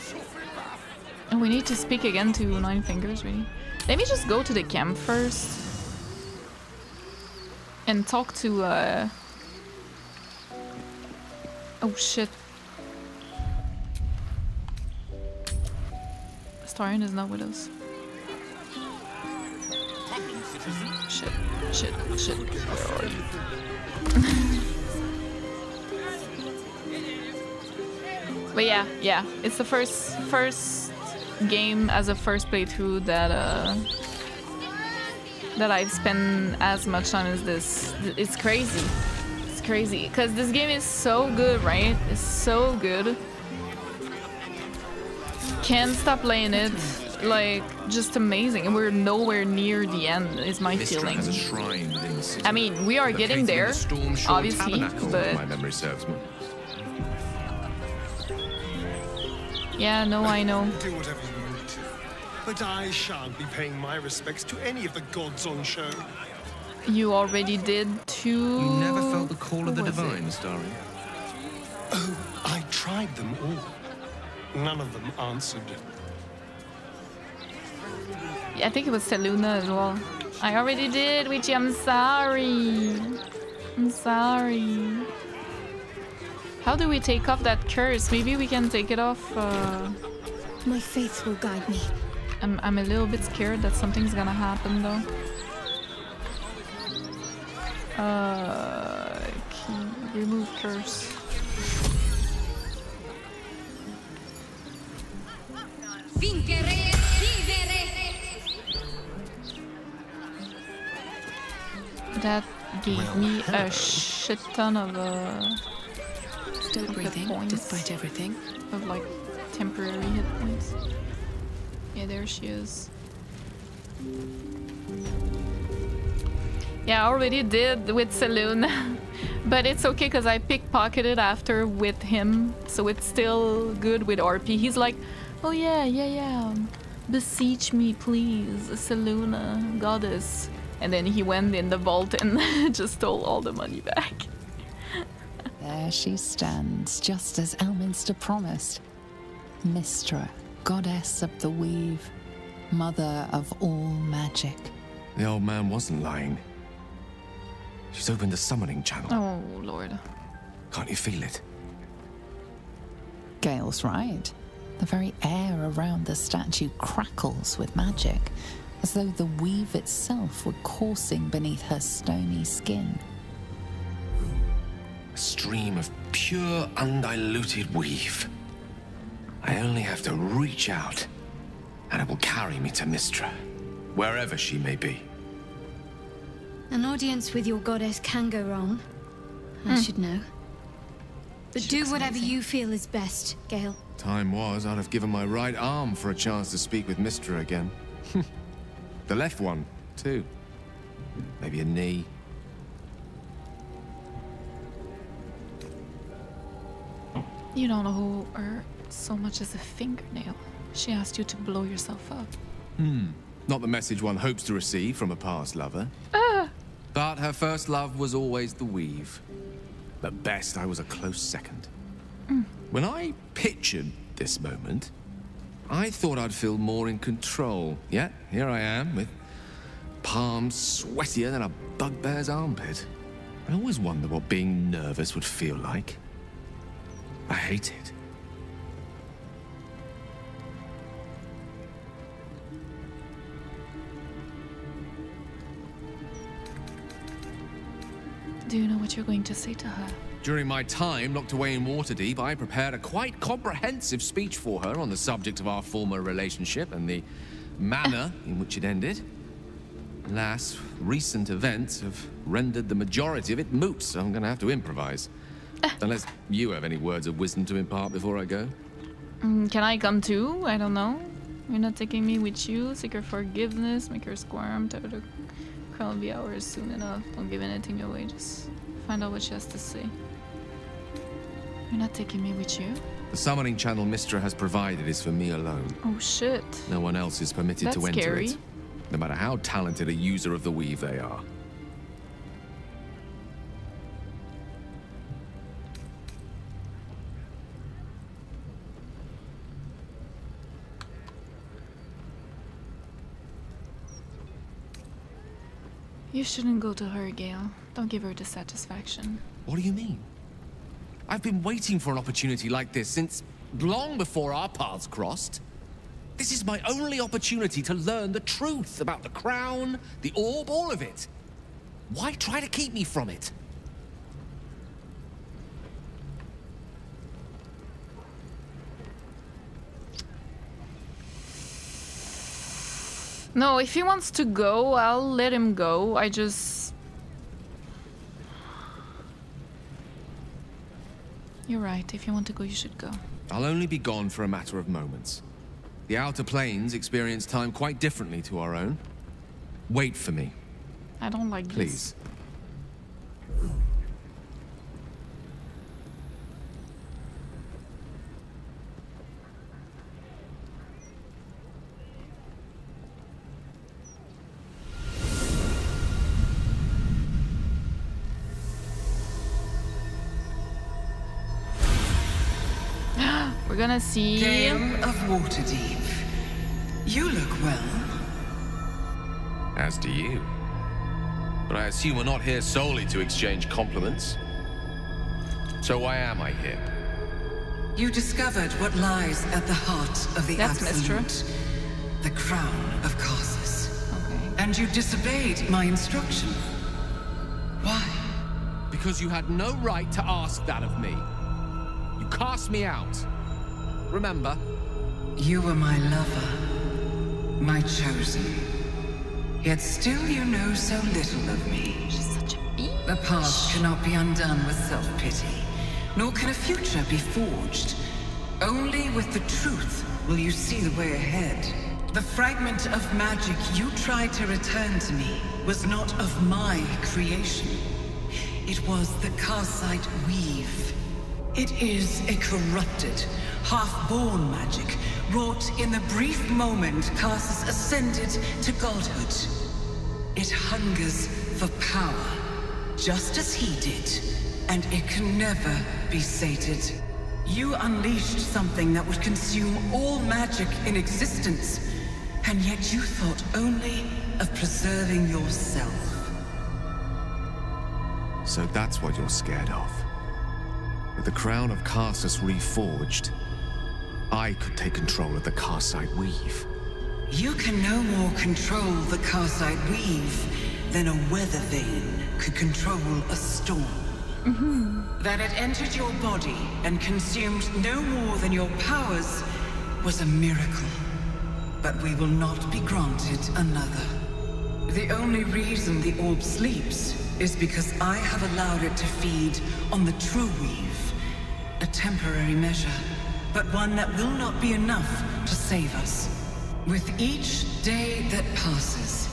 we need to speak again to Nine Fingers, really. Let me just go to the camp first and talk to uh Oh shit. Astarion is not with us. Shit, shit, shit. Where are you? but yeah, yeah. It's the first first game as a first playthrough that uh that I've spent as much time as this. It's crazy crazy because this game is so good, right? It's so good. Can't stop playing it. Like, just amazing. And we're nowhere near the end, is my Mystra feeling. has a shrine within the city. I mean, we are getting there, the Stormshore obviously, but- my memory serves me. Yeah, no, I know. Do whatever you want to. But I shan't be paying my respects to any of the gods on show. You already did two. You never felt the call of the divine, Starry. Oh, I tried them all. none of them answered. Yeah, I think it was Selûne as well. I already did, Witchy. I'm sorry. I'm sorry. How do we take off that curse? Maybe we can take it off. Uh... My faith will guide me. I'm, I'm a little bit scared that something's gonna happen though. Uh, key, remove curse. That gave Well, me hello. a shit ton of uh, Still breathing, points. despite everything. Of like temporary hit points. Yeah, there she is. Yeah, I already did with Selûne. but it's okay because I pickpocketed after with him. So it's still good with RP. He's like, oh yeah, yeah, yeah. um, Beseech me, please, Selûne, goddess. And then he went in the vault and just stole all the money back. There she stands, just as Elminster promised. Mystra, goddess of the weave, mother of all magic. The old man wasn't lying. She's opened the summoning channel. Oh, Lord. Can't you feel it? Gale's right. The very air around the statue crackles with magic, as though the weave itself were coursing beneath her stony skin. A stream of pure, undiluted weave. I only have to reach out, and it will carry me to Mystra, wherever she may be. An audience with your goddess can go wrong. I Hmm. should know. But do whatever you feel is best, Gale. Time was, I'd have given my right arm for a chance to speak with Mystra again. the left one, too. Maybe a knee. You don't owe her so much as a fingernail. She asked you to blow yourself up. Hmm. Not the message one hopes to receive from a past lover. Ah! But her first love was always the weave. At best, I was a close second. Mm. When I pictured this moment, I thought I'd feel more in control. Yet, here I am, with palms sweatier than a bugbear's armpit. I always wonder what being nervous would feel like. I hate it. Do you know what you're going to say to her? During my time locked away in Waterdeep, I prepared a quite comprehensive speech for her on the subject of our former relationship and the manner in which it ended. Alas, recent events have rendered the majority of it moot, so I'm going to have to improvise. Unless you have any words of wisdom to impart before I go. Mm, can I come too? I don't know. You're not taking me with you. Seek her forgiveness. Make her squirm. To crawl be hours soon enough. Don't give anything away. Just find out what she has to say. You're not taking me with you? The summoning channel Mystra has provided is for me alone. Oh shit. No one else is permitted to enter scary. it, no matter how talented a user of the weave they are. You shouldn't go to her, Gale. Don't give her dissatisfaction. What do you mean? I've been waiting for an opportunity like this since long before our paths crossed. This is my only opportunity to learn the truth about the crown, the orb, all of it. Why try to keep me from it? No, if he wants to go, I'll let him go. I just. You're right. If you want to go, you should go. I'll only be gone for a matter of moments. The Outer Planes experience time quite differently to our own. Wait for me, I don't like this. please. We're We're gonna see. Gale of Waterdeep. You look well. As do you. But I assume we're not here solely to exchange compliments. So why am I here? You discovered what lies at the heart of the That's Mystra. Absolute. The crown of Karsus. And you disobeyed my instruction. Why? Because you had no right to ask that of me. You cast me out. Remember? You were my lover. My chosen. Yet still you know so little of me. She's such a bitch. The past cannot be undone with self-pity, nor can a future be forged. Only with the truth will you see the way ahead. The fragment of magic you tried to return to me was not of my creation. It was the Karsite Weave. It is a corrupted, half-born magic wrought in the brief moment Karsus ascended to godhood. It hungers for power, just as he did, and it can never be sated. You unleashed something that would consume all magic in existence, and yet you thought only of preserving yourself. So that's what you're scared of. With the crown of Karsus reforged, I could take control of the Karsite Weave. You can no more control the Karsite Weave than a weather vane could control a storm. Mm-hmm. That it entered your body and consumed no more than your powers was a miracle. But we will not be granted another. The only reason the orb sleeps is because I have allowed it to feed on the true weave. A temporary measure, but one that will not be enough to save us. With each day that passes,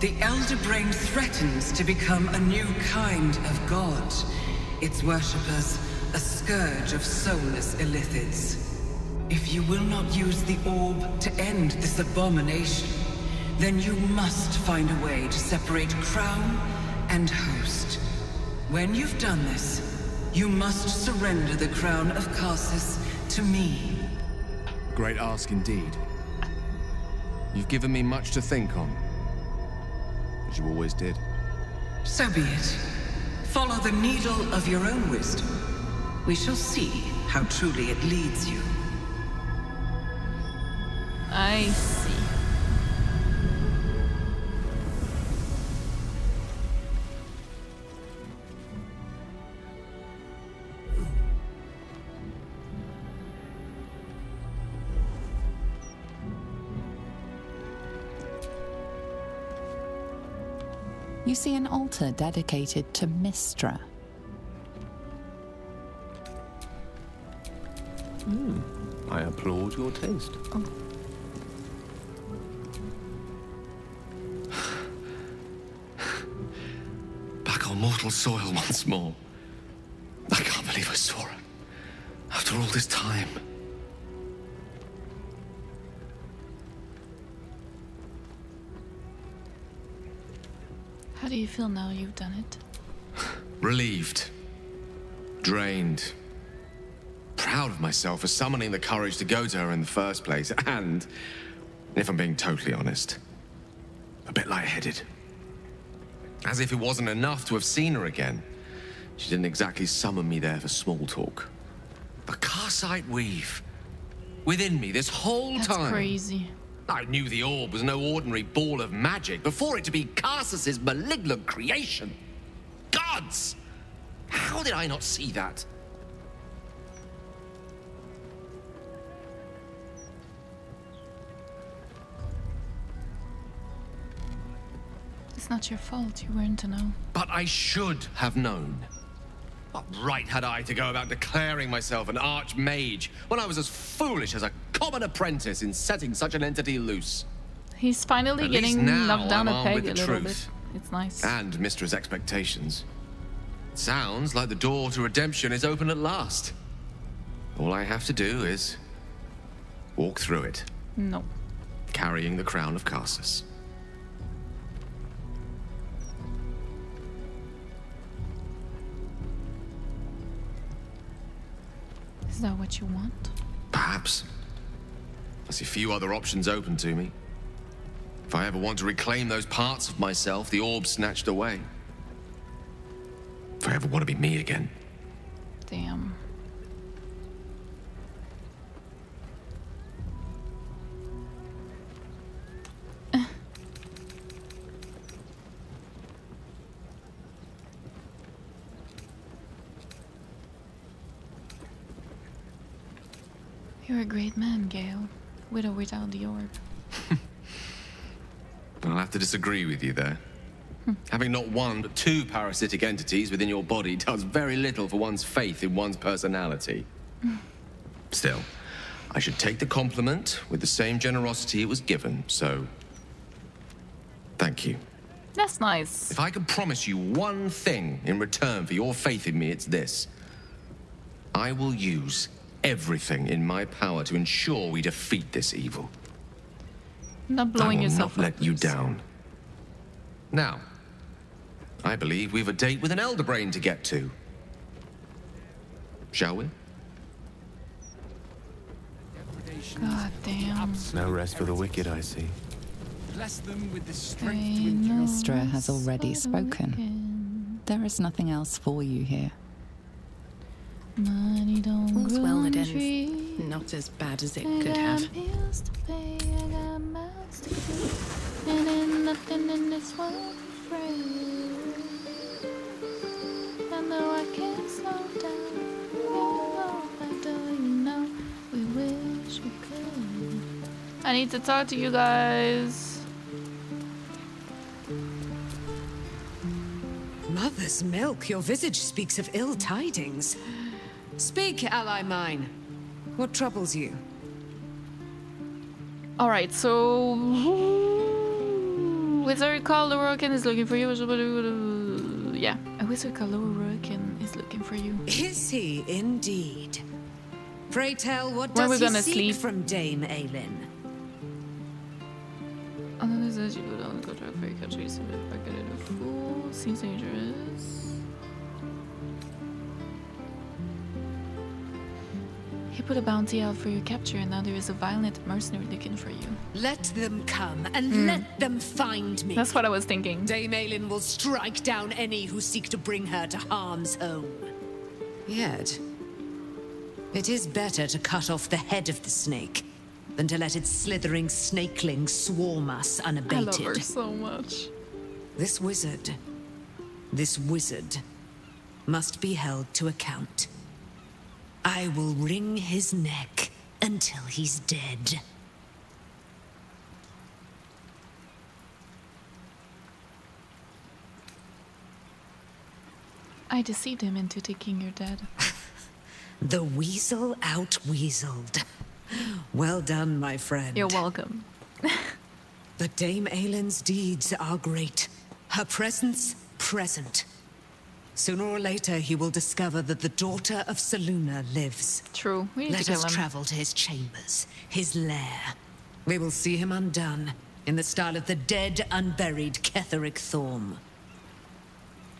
the Elder Brain threatens to become a new kind of god. Its worshippers, a scourge of soulless illithids. If you will not use the orb to end this abomination, then you must find a way to separate crown and host. When you've done this, you must surrender the crown of Karsus to me. Great ask indeed. You've given me much to think on. As you always did. So be it. Follow the needle of your own wisdom. We shall see how truly it leads you. I see. You see an altar dedicated to Mystra. Hmm. I applaud your taste. Back on mortal soil once more. I can't believe I saw it. After all this time. How do you feel now you've done it? Relieved. Drained. Proud of myself for summoning the courage to go to her in the first place. And, if I'm being totally honest, a bit lightheaded. As if it wasn't enough to have seen her again. She didn't exactly summon me there for small talk. The Karsite Weave. Within me this whole That's time. crazy. I knew the orb was no ordinary ball of magic before it to be Karsus's malignant creation. Gods! How did I not see that? It's not your fault. You weren't to know. But I should have known. What right had I to go about declaring myself an archmage when I was as foolish as a common apprentice in setting such an entity loose? He's finally At getting knocked down I'm a peg with a the little truth. bit. It's nice. And Mystra's expectations. Sounds like the door to redemption is open at last. All I have to do is walk through it, No. carrying the crown of Karsus. Is that what you want? Perhaps. I see few other options open to me. If I ever want to reclaim those parts of myself the orb snatched away. If I ever want to be me again. Damn. You're a great man, Gale. With or without the orb. I'll have to disagree with you there. Hmm. Having not one but two parasitic entities within your body does very little for one's faith in one's personality. Hmm. Still, I should take the compliment with the same generosity it was given, so. Thank you. That's nice. If I can promise you one thing in return for your faith in me, it's this I will use everything in my power to ensure we defeat this evil. Not blowing I will yourself not up. let you down. Now, I believe we've a date with an elder brain to get to. Shall we? God damn. No rest for the wicked, I see. Bless them with the strength to has already spoken. There is nothing else for you here. Money don't All's well on that ends trees. not as bad as it I could got have. bills to pay, I got mouths to feed, and ain't nothing in this world for free. I know I can't slow down. You know I do, you know we wish we could. I need to talk to you guys. Mother's milk, your visage speaks of ill tidings. Speak, ally mine. What troubles you? All right, so wizard called Lorroakan is looking for you. Yeah, a wizard called Lorroakan is looking for you. Is he indeed? Pray tell, what When does we he gonna seek sleep? from Dame Aylin? Another says you go down the contract for your country, so if I get it a fool, seems dangerous. He put a bounty out for your capture, and now there is a violent mercenary looking for you. Let them come, and Hmm. let them find me. That's what I was thinking. Dame Aylin will strike down any who seek to bring her to harm's home. Yet, it is better to cut off the head of the snake than to let its slithering snakelings swarm us unabated. I unabated. love her so much. This wizard, this wizard, must be held to account. I will wring his neck until he's dead. I deceived him into taking your dad. The weasel out-weaseled. Well done, my friend. You're welcome. But Dame Aylin's deeds are great. Her presence, present. Sooner or later, he will discover that the daughter of Selûne lives. True. We need Let to kill us him. travel to his chambers, his lair. We will see him undone, in the style of the dead, unburied Ketheric Thorm.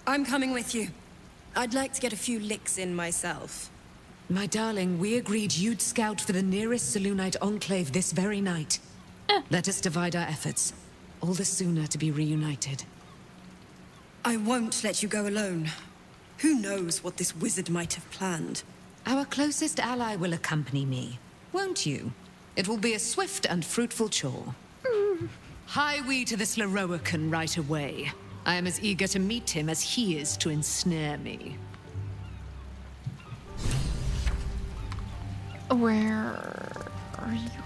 I'm coming with you. I'd like to get a few licks in myself. My darling, we agreed you'd scout for the nearest Selûnite enclave this very night. Eh. Let us divide our efforts. All the sooner to be reunited. I won't let you go alone. Who knows what this wizard might have planned? Our closest ally will accompany me, won't you? It will be a swift and fruitful chore. Hie we to this Lorroakan right away. I am as eager to meet him as he is to ensnare me. Where are you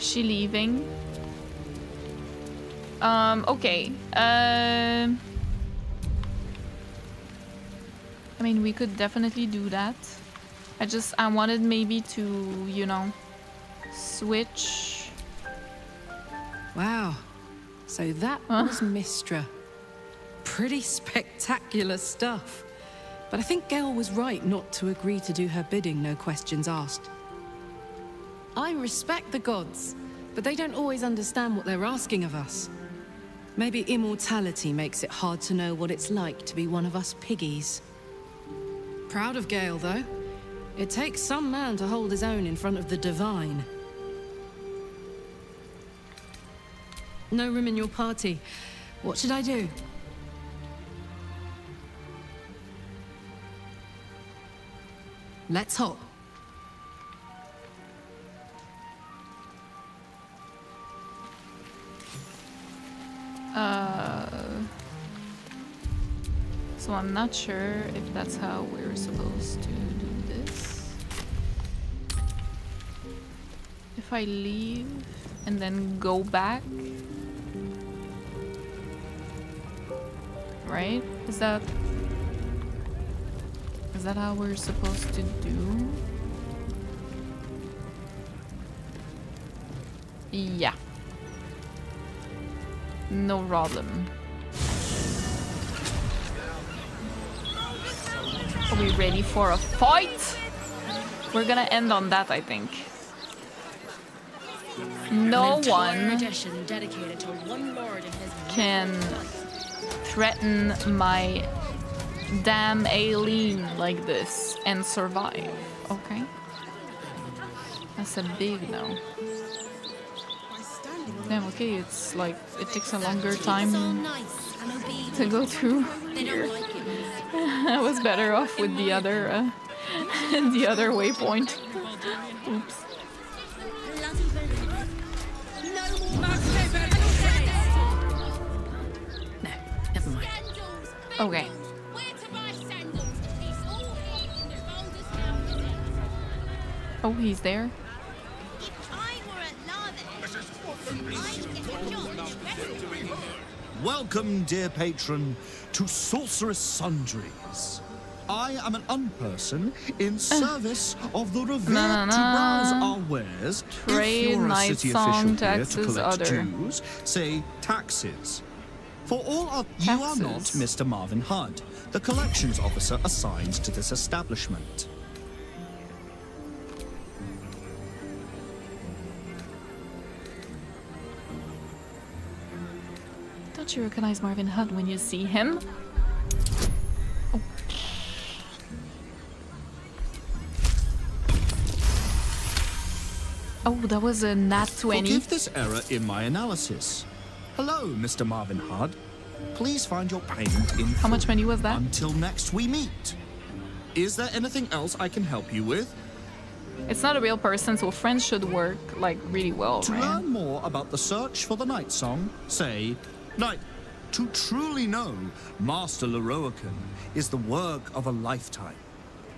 She leaving? Um, okay. Um I mean, we could definitely do that. I just, I wanted maybe to, you know, switch. Wow. So that was Mystra. Pretty spectacular stuff. But I think Gale was right not to agree to do her bidding, no questions asked. I respect the gods, but they don't always understand what they're asking of us. Maybe immortality makes it hard to know what it's like to be one of us piggies. Proud of Gale, though. It takes some man to hold his own in front of the divine. No room in your party. What should I do? Let's hop. Uh, so I'm not sure if that's how we're supposed to do this. If I leave and then go back, right? Is that is that how we're supposed to do? Yeah. No problem. Are we ready for a fight? We're gonna end on that, I think. No one can threaten my Dame Aylin like this and survive. Okay. That's a big no. Damn, okay, it's like, it takes a longer time to go through here. I was better off with the other, uh, the other waypoint. Oops. No, never mind. Okay. Oh, he's there? Welcome, dear patron, to Sorcerous Sundries. I am an unperson in uh. service of the revered Na, na, to browse na. our wares. Trade, if you're a city official here to taxes, collect other. dues, say taxes. For all of you are not Mr. Marvin Hudd, the collections officer assigned to this establishment. Don't you recognize Marvin Hudd when you see him? Oh. Oh, that was a nat 20. Forgive this error in my analysis. Hello, Mr. Marvin Hudd. Please find your payment in How much money was that? Until next we meet. Is there anything else I can help you with? It's not a real person, so friends should work like really well, To right? learn more about the search for the Nightsong, say, Night. To truly know Master Lorroakan is the work of a lifetime.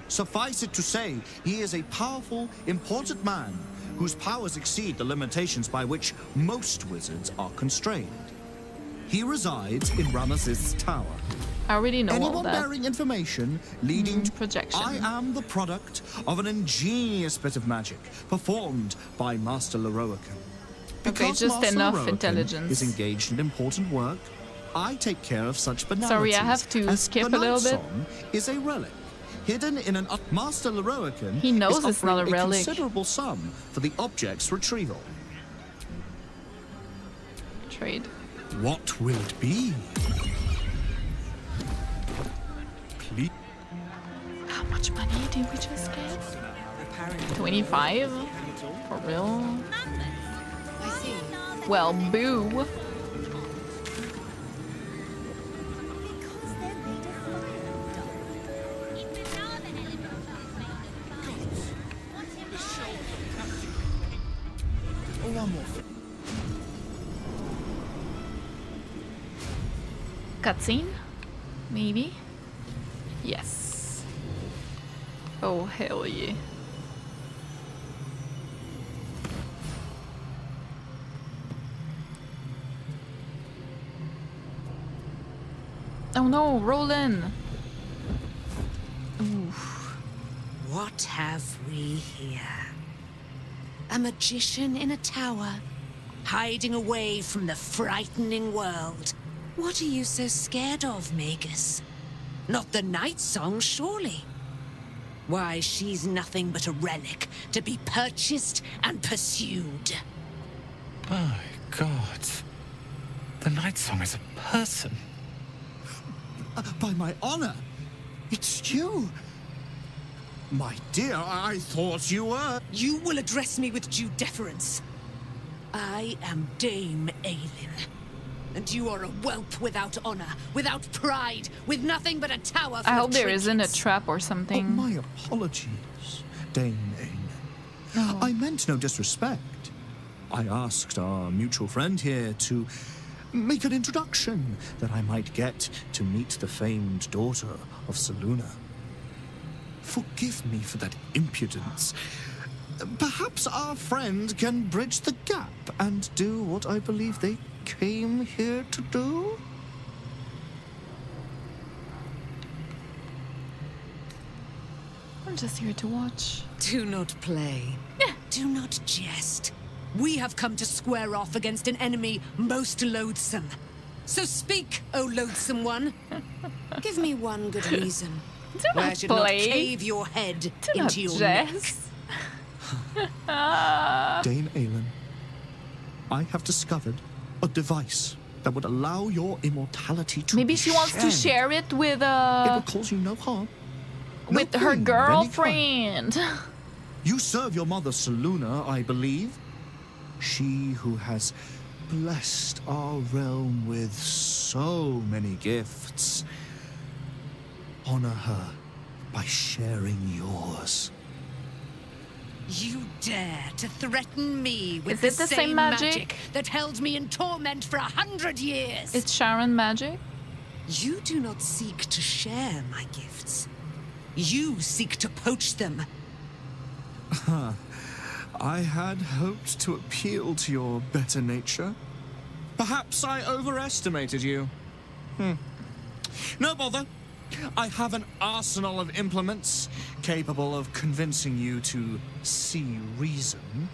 Suffice it to say, he is a powerful, important man whose powers exceed the limitations by which most wizards are constrained. He resides in Ramazith's Tower. I already know all Anyone that. bearing information mm-hmm. leading to projection. I am the product of an ingenious bit of magic performed by Master Lorroakan. Okay, Because just Master enough intelligence. Is engaged in important work. I take care of such banalities. Sorry, I have to skip a little bit. Is a relic. Hidden in an Master Lorroakan He knows is it's not a relic. considerable sum for the object's retrieval. Trade. What will it be? Please. How much money did we just get? 25? For real? Well, boo. Cutscene? Maybe? Yes. Oh, hell yeah. Oh no, roll in! Oof. What have we here? A magician in a tower, hiding away from the frightening world. What are you so scared of, Magus? Not the Nightsong, surely. Why, she's nothing but a relic to be purchased and pursued. My god. The Nightsong is a person. Uh, by my honor, it's you. My dear, I thought you were. You will address me with due deference. I am Dame Aylin. And you are a whelp without honor, without pride, with nothing but a tower I hope there isn't a trap or something. Oh, my apologies, Dame Aylin. Oh. I meant no disrespect. I asked our mutual friend here to make an introduction that I might get to meet the famed daughter of Selûne. Forgive me for that impudence. Perhaps our friend can bridge the gap and do what I believe they came here to do? I'm just here to watch. Do not play. do not jest. We have come to square off against an enemy most loathsome. So speak, O loathsome one. Give me one good reason. Do why I should play. not cave your head Do into your jest. neck. Dame Aylin, I have discovered a device that would allow your immortality to Maybe she wants to share it with It uh will cause you no harm. No with her pain of any kind. girlfriend. You serve your mother Selûne, I believe. She who has blessed our realm with so many gifts. Honor her by sharing yours. You dare to threaten me with Is it the same magic? that held me in torment for a hundred years. It's Sharran magic. You do not seek to share my gifts. You seek to poach them. I had hoped to appeal to your better nature. Perhaps I overestimated you. Hmm. No bother. I have an arsenal of implements capable of convincing you to see reason.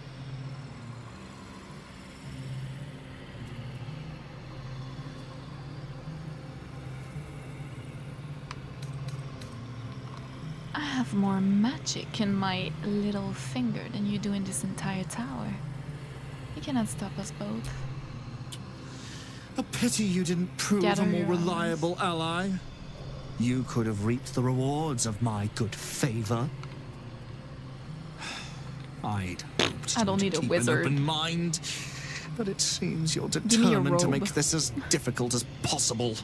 I have more magic in my little finger than you do in this entire tower. You cannot stop us both. A pity you didn't prove Gather a more your reliable ally. You could have reaped the rewards of my good favor. I'd hoped I don't you'd need a keep wizard. An open mind, but it seems you're me a determined to robe. make this as difficult as possible.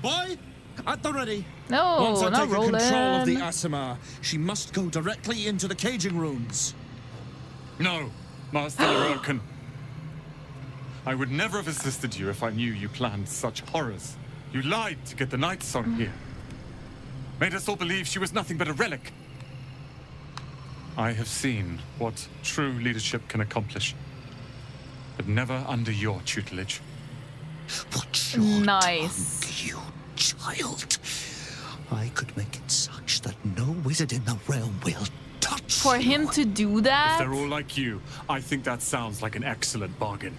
Boy, at the ready. No, Once I not take control of the rolling. Aasimar, she must go directly into the caging rooms. No, Master Lorroakan. I would never have assisted you if I knew you planned such horrors. You lied to get the Nightsong mm. here. Made us all believe she was nothing but a relic. I have seen what true leadership can accomplish. But never under your tutelage. What's Nice. you child? I could make it such that no wizard in the realm will touch For him to do that? If they're all like you, I think that sounds like an excellent bargain.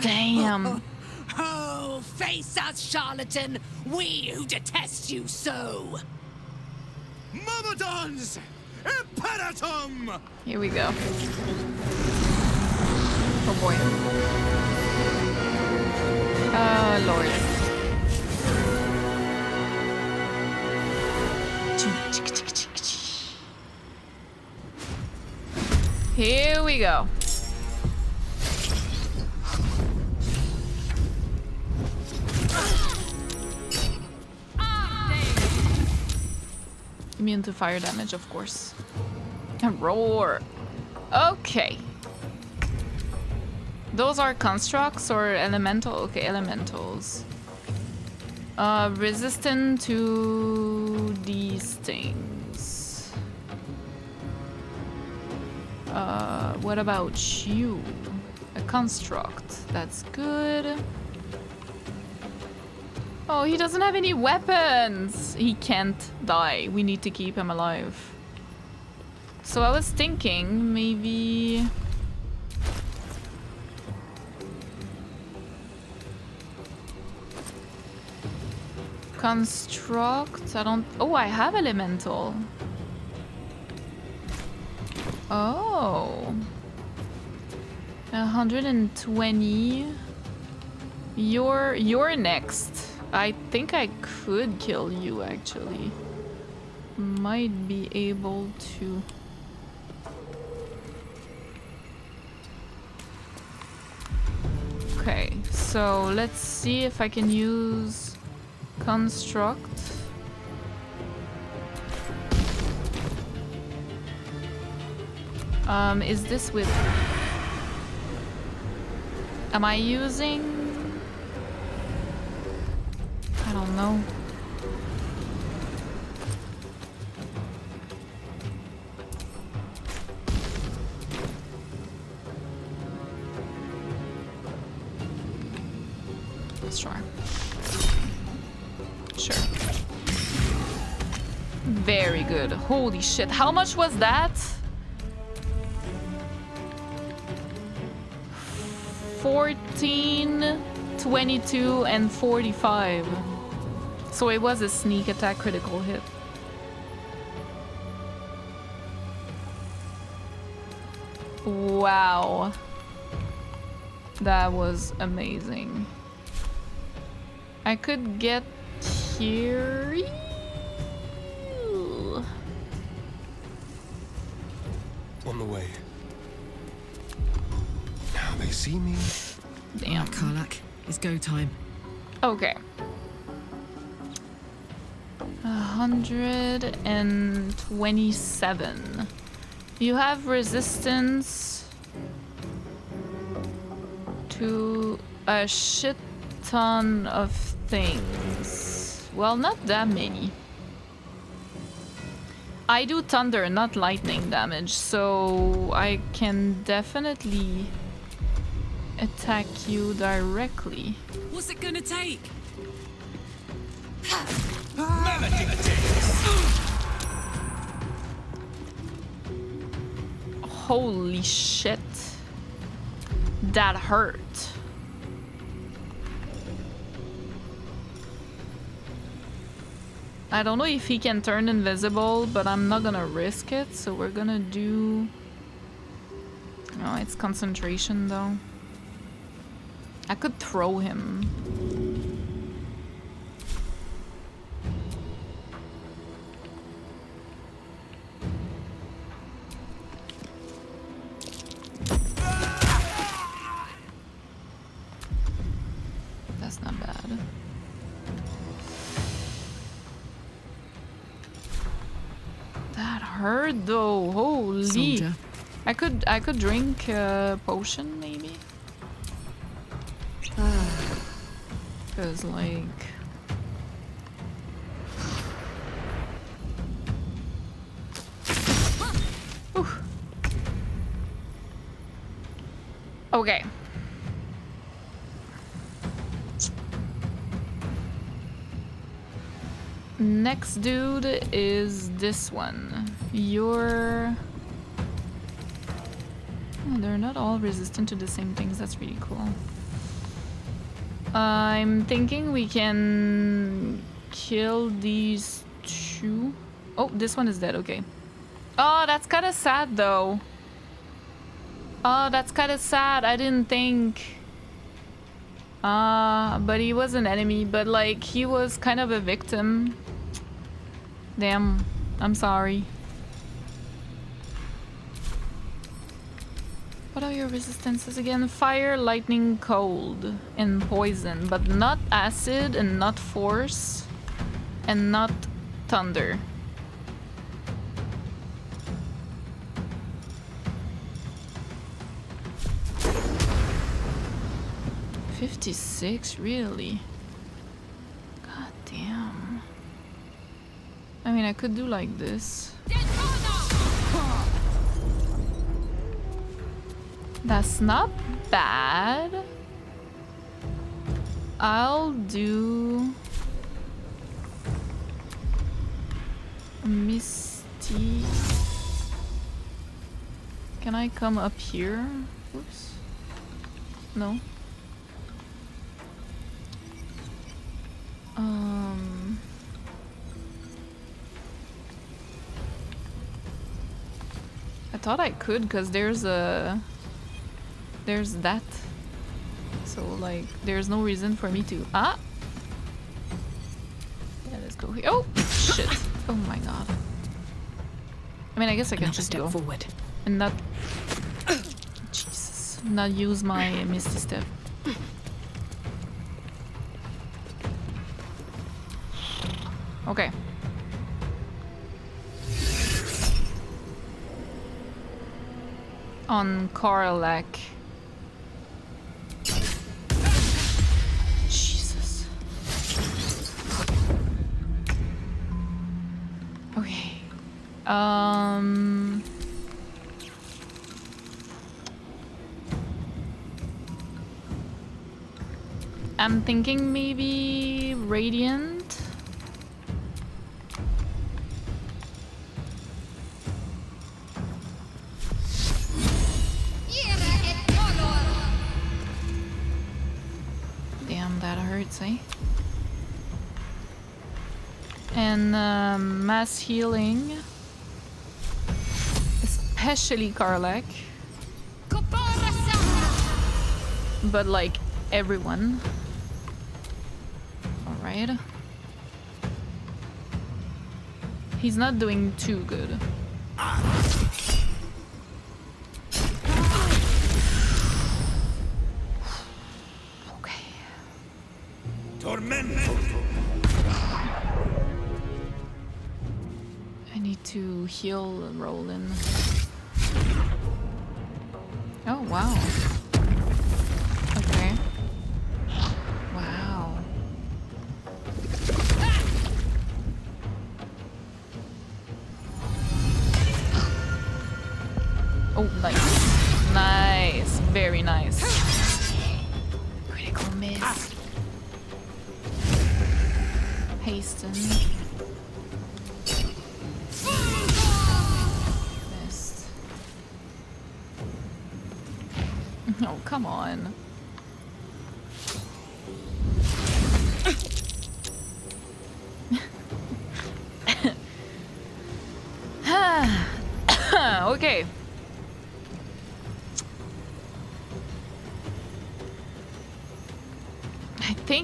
Damn. Oh, face us, charlatan! We who detest you so! Myrmidons! Imperatum! Here we go. Oh boy. Oh lord. Here we go. Immune to fire damage, of course. And roar. Okay. Those are constructs or elemental? Okay, elementals. Uh, resistant to these things. Uh, what about you? A construct. That's good. Oh, he doesn't have any weapons. He can't die. We need to keep him alive. So I was thinking maybe... Construct? I don't... Oh, I have elemental. Oh. 120. You're you're next. I think I could kill you actually. Might be able to. Okay, so let's see if I can use construct. Um, is this with... Am I using... I don't know. Sure. Sure. Very good. Holy shit. How much was that? 22, and 45. So it was a sneak attack critical hit. Wow. That was amazing. I could get here. On the way. Now they see me. Damn. Right, Karlach, it's go time. Okay. A hundred and twenty-seven. You have resistance to a shit ton of things. Well, not that many. I do thunder, not lightning damage, so I can definitely attack you directly. What's it gonna take? Holy shit. That hurt. I don't know if he can turn invisible, but I'm not gonna risk it, so we're gonna do... Oh, it's concentration though. I could throw him. That's not bad. That hurt though. Holy. Soldier. I could I could drink a potion maybe. Cause like. Okay. Next dude is this one. You're... Oh, they're not all resistant to the same things. That's really cool. I'm thinking we can kill these two. Oh, this one is dead. Okay. Oh, that's kind of sad though. Oh, that's kind of sad. I didn't think. Ah, uh, but he was an enemy. But like, he was kind of a victim. Damn. I'm sorry. What are your resistances again? Fire, lightning, cold, and poison, but not acid and not force and not thunder. Fifty-six, really? God damn. I mean, I could do like this. That's not bad. I'll do Misty. Can I come up here? Oops. No. Um. I thought I could because there's a there's that. So like, there's no reason for me to ah. Yeah, let's go here. Oh shit! Oh my god. I mean, I guess I can Another just step go forward. and not. Jesus, not use my misty step. Okay. On Karlach. Um. I'm thinking maybe Radiant. Damn, that hurts, eh? And um, mass healing. Especially Karlach. But like everyone. Alright. He's not doing too good. Tormento. I need to heal Roland. Oh, wow.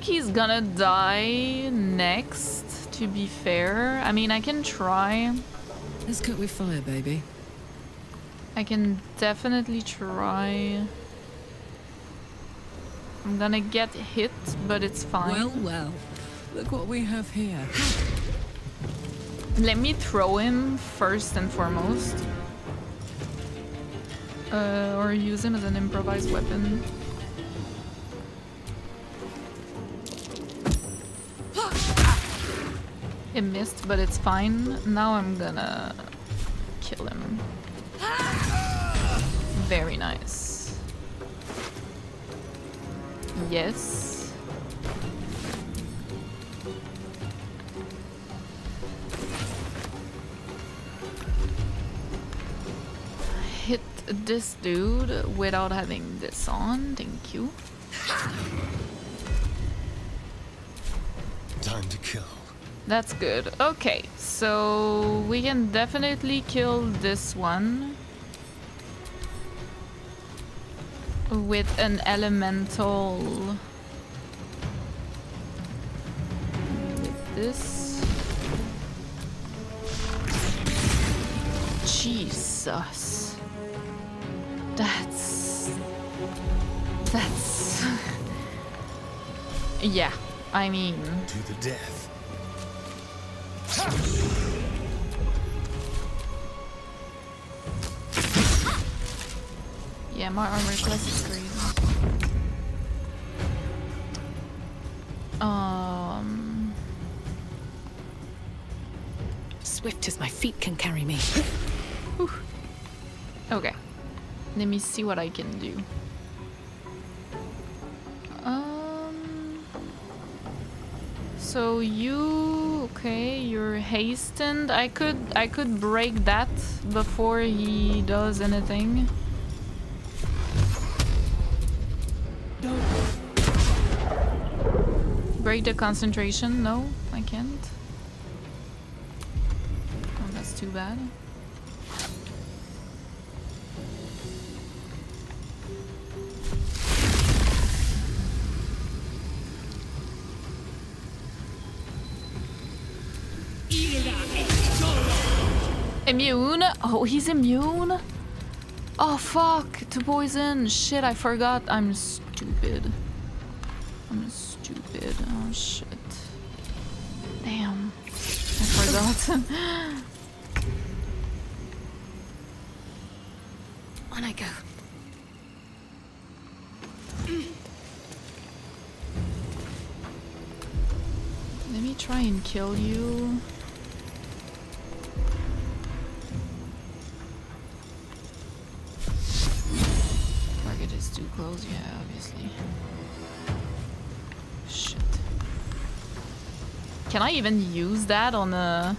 Think he's gonna die next, to be fair. I mean, I can try. Let's cook with fire, baby. I can definitely try. I'm gonna get hit, but it's fine. Well, well. Look what we have here. Let me throw him first and foremost. Uh, or use him as an improvised weapon. It missed, but it's fine. Now I'm gonna kill him. Very nice. Yes. Hit this dude without having this on. Thank you. Time to kill. That's good. Okay, so we can definitely kill this one with an elemental. With this. Jesus. That's. That's. yeah, I mean. To the death. Yeah, my armor class is crazy. Um. Swift as my feet can carry me. Okay. Let me see what I can do. Um. So you okay? You're hastened. I could I could break that before he does anything. Break the concentration? No, I can't. Oh, that's too bad. Immune? Oh, he's immune? Oh, fuck. To poison. Shit, I forgot. I'm stupid. I'm stupid. Oh, shit. Damn. I forgot. On I go. Let me try and kill you. Is too close, yeah, obviously. Shit. Can I even use that on a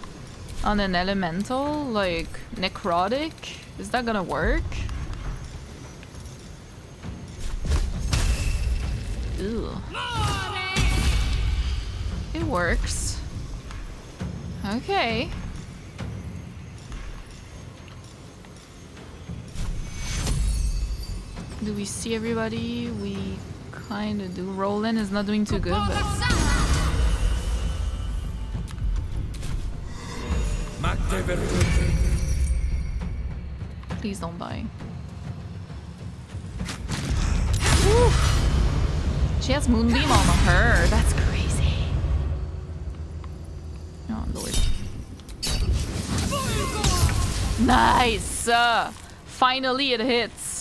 on an elemental like necrotic? Is that gonna work? Ew. It works. Okay. Do we see everybody? We kind of do. Roland is not doing too good, but... Please don't die. She has Moonbeam on her. That's crazy. Oh, lord. Nice! Uh, finally it hits.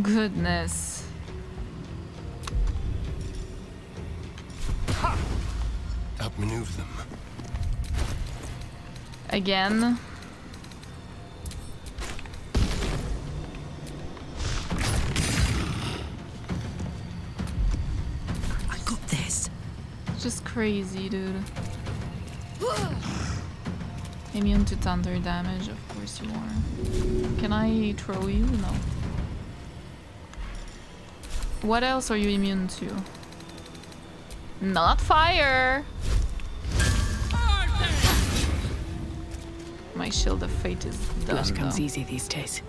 Goodness. Outmaneuver them. Again. I got this. Just crazy, dude. Immune to thunder damage, of course you are. Can I throw you? No. What else are you immune to? Not fire! My shield of fate is done. Blood comes though. easy these days.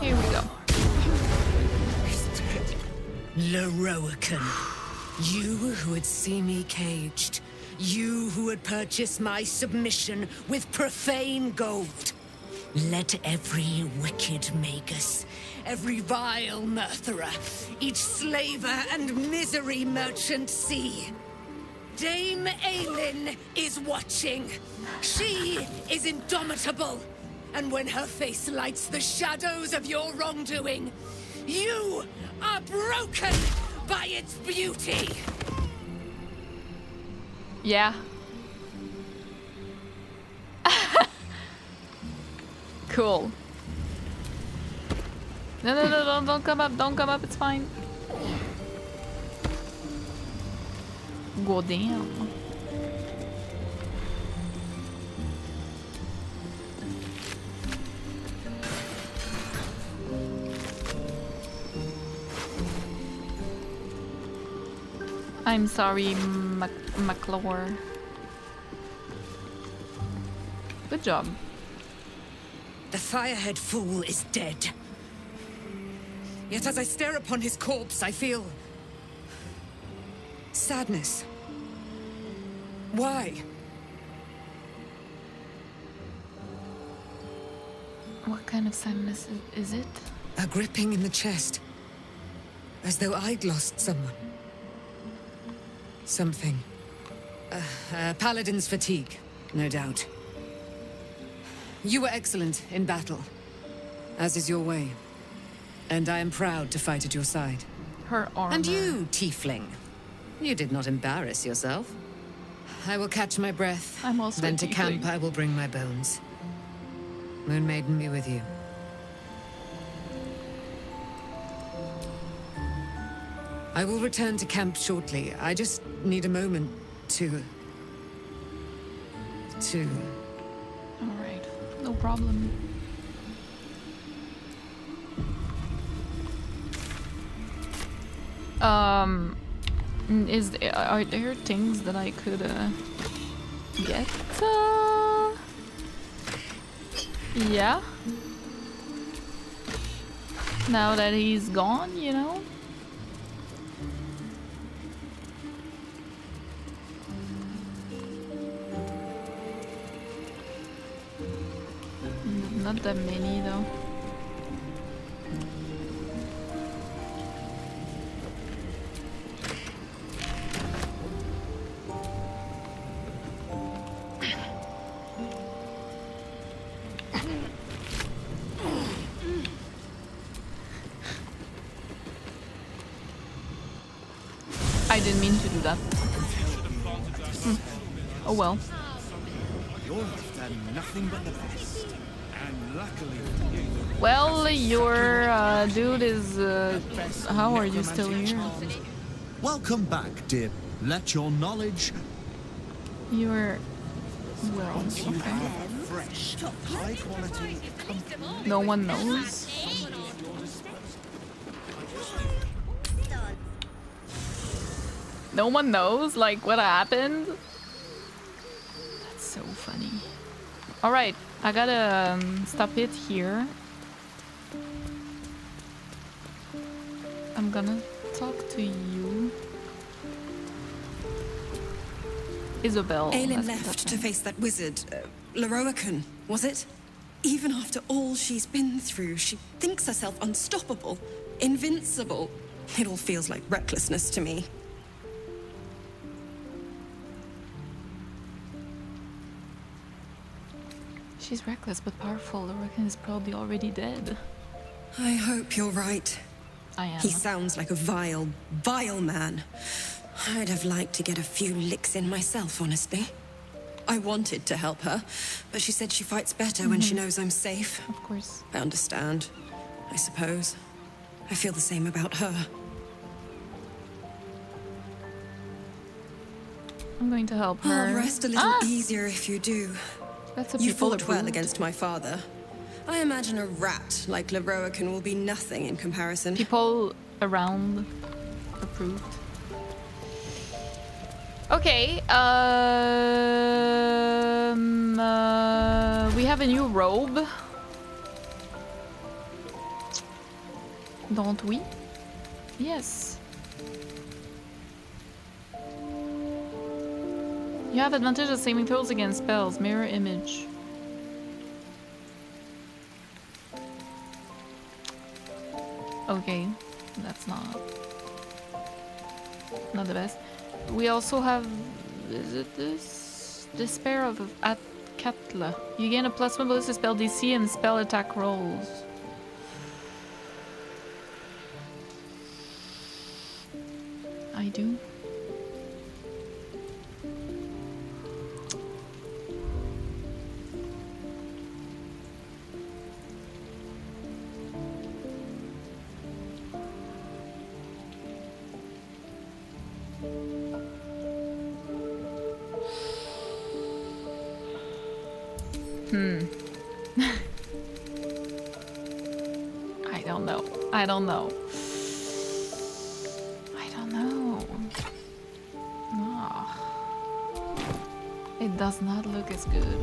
Here we go. Lorroakan, you who would see me caged, you who would purchase my submission with profane gold. Let every wicked magus, every vile murtherer, each slaver and misery merchant see. Dame Aylin is watching. She is indomitable. And when her face lights the shadows of your wrongdoing, you are broken by its beauty. Yeah. cool. No, no, no, don't, don't come up, don't come up, it's fine. Gå damn. I'm sorry, McClure. Good job. The Firehead Fool is dead. Yet as I stare upon his corpse, I feel... sadness. Why? What kind of sadness is it? A gripping in the chest. As though I'd lost someone. Something. Uh, uh, Paladin's fatigue, no doubt. You were excellent in battle, as is your way. And I am proud to fight at your side. Her armor. And you, Tiefling. You did not embarrass yourself. I will catch my breath. I'm also Then to camp. I will bring my bones. Moon Maiden be with you. I will return to camp shortly. I just need a moment to... to... Alright, no problem. Um, is th- are there things that I could uh, get? Uh, yeah. Now that he's gone, you know. Not that many though. I didn't mean to do that. Hmm. Oh well. You'll nothing but the Well, your uh, dude is. Uh, how are you still here? Welcome back, dear. Let your knowledge. You're. Well, okay. fresh, high quality No one knows. No one knows, like, what happened? That's so funny. Alright, I gotta um, stop it here. I'm gonna talk to you. Isobel. Aylin left to face that wizard, uh, Lorroakan, was it? Even after all she's been through, she thinks herself unstoppable, invincible. It all feels like recklessness to me. She's reckless but powerful. Lorcan is probably already dead. I hope you're right. I am. He sounds like a vile, vile man. I'd have liked to get a few licks in myself, honestly. I wanted to help her, but she said she fights better when she Mhm. knows I'm safe. Of course. I understand, I suppose. I feel the same about her. I'm going to help her. I'll rest a little Ah! easier if you do. That's a you fought well against my father. I imagine a rat like Lorroakan will be nothing in comparison. People around approved. Okay, um, uh, we have a new robe. Don't we? Yes. You have advantage of saving throws against spells. Mirror image. Okay, that's not not the best. We also have is it this despair of at Katla. You gain a plus one bonus to spell DC and spell attack rolls. I do. I don't know. I don't know. Ah. It does not look as good.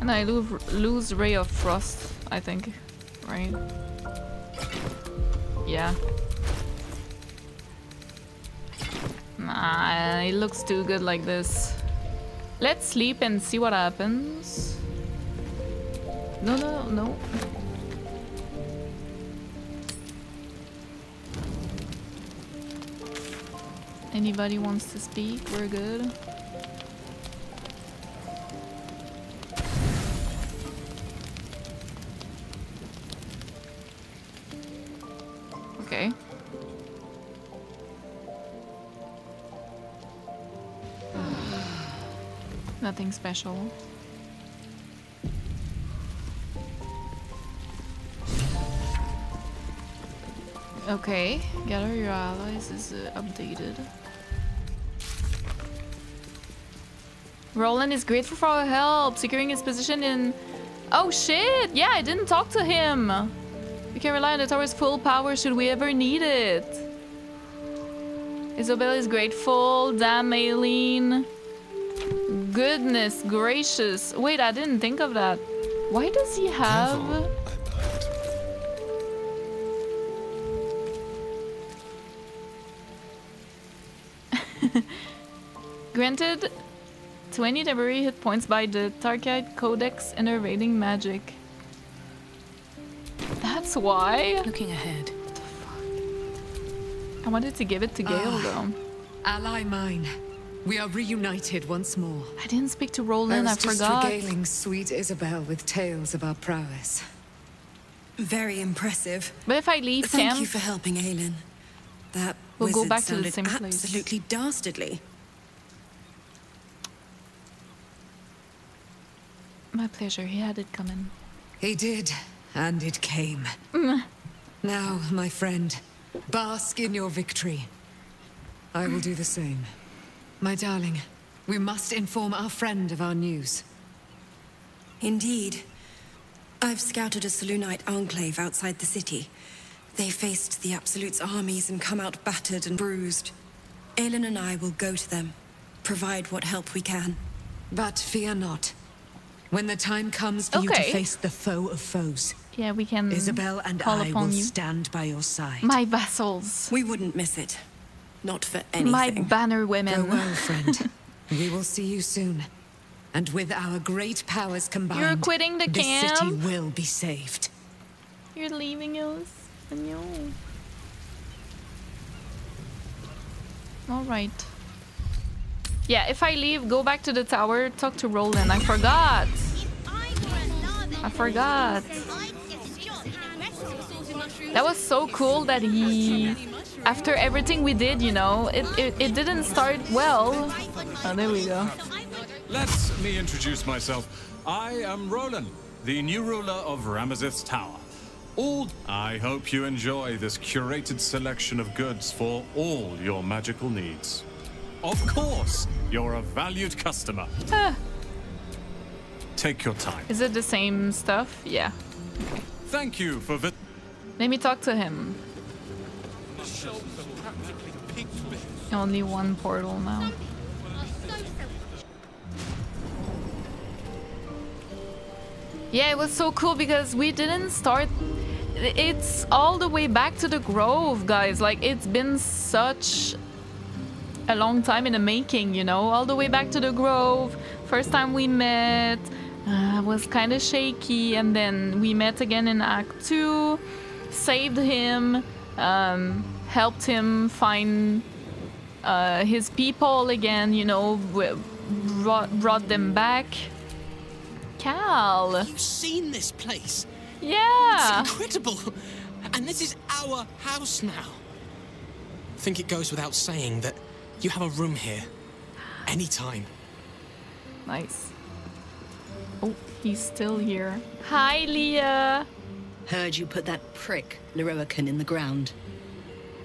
And I lose, lose Ray of Frost, I think. Right? Yeah. Nah, it looks too good like this. Let's sleep and see what happens. No, no, no. Anybody wants to speak? We're good. Nothing special. Okay, gather your allies is uh, updated. Roland is grateful for our help, securing his position in... Oh shit! Yeah, I didn't talk to him! We can rely on the tower's full power should we ever need it. Isobel is grateful. Damn, Aylin. Goodness gracious. Wait, I didn't think of that. Why does he have... Granted 20 temporary hit points by the Tarkite Codex Innervating Magic. That's why? Looking ahead. I wanted to give it to Gale, uh, ah, though. Ally mine. We are reunited once more. I didn't speak to Rolan, I, I was just forgot. regaling sweet Isobel with tales of our prowess. Very impressive. But if I leave Thank camp, you for helping Aylin. That We'll go wizard back to the sounded same place. Absolutely dastardly. my pleasure, he had it coming. He did, and it came. Mm. Now, my friend, bask in your victory. I will do the same. My darling, we must inform our friend of our news. Indeed. I've scouted a Selûnite enclave outside the city. They faced the Absolute's armies and come out battered and bruised. Aylin and I will go to them, provide what help we can. But fear not. When the time comes for you to face the foe of foes, Yeah, we can Isobel and call I upon will you. stand by your side. My vassals. We wouldn't miss it. Not for anything. My banner women. Go well, friend. we will see you soon. And with our great powers combined, You're quitting the this city will be saved. You're leaving us? No. Alright. Yeah, if I leave, go back to the tower, talk to Rolan. I forgot. I forgot. That was so cool that he, after everything we did, you know, it, it, it didn't start well. Oh, there we go. Let me introduce myself. I am Rolan, the new ruler of Ramazith's Tower. All I hope you enjoy this curated selection of goods for all your magical needs. Of course, you're a valued customer. Ah, Take your time. is it the same stuff? Yeah. Thank you for vi- Let me talk to him. Only one portal now. Yeah, it was so cool because we didn't start. It's all the way back to the Grove, guys. Like, it's been such a long time in the making, you know? All the way back to the Grove. First time we met uh, was kind of shaky, and then we met again in Act 2, saved him, um, helped him find uh, his people again, you know, brought, brought them back. Cal! You've seen this place? Yeah! It's incredible! And this is our house now. I think it goes without saying that you have a room here. Anytime. Nice. Oh, he's still here. Hi, Lia! Heard you put that prick, Lorroakan, in the ground.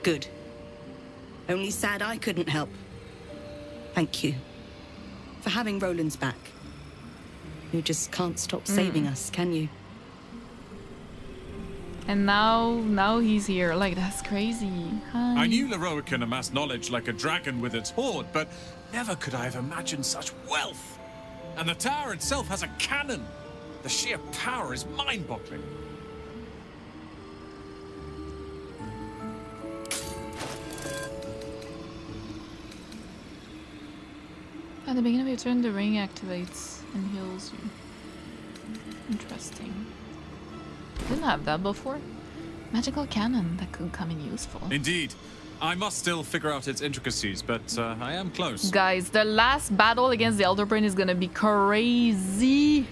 Good. Only sad I couldn't help. Thank you. For having Rolan's back. You just can't stop hmm. saving us, can you? And now, now he's here. Like, that's crazy. Hi. I knew Lorroakan amassed knowledge like a dragon with its hoard, but never could I have imagined such wealth. And the tower itself has a cannon. The sheer power is mind-boggling. At the beginning of your turn, the ring activates and heals you. Interesting. Didn't have that before. Magical cannon that could come in useful. Indeed. I must still figure out its intricacies, but uh, I am close. Guys, the last battle against the Elder Brain is gonna be crazy.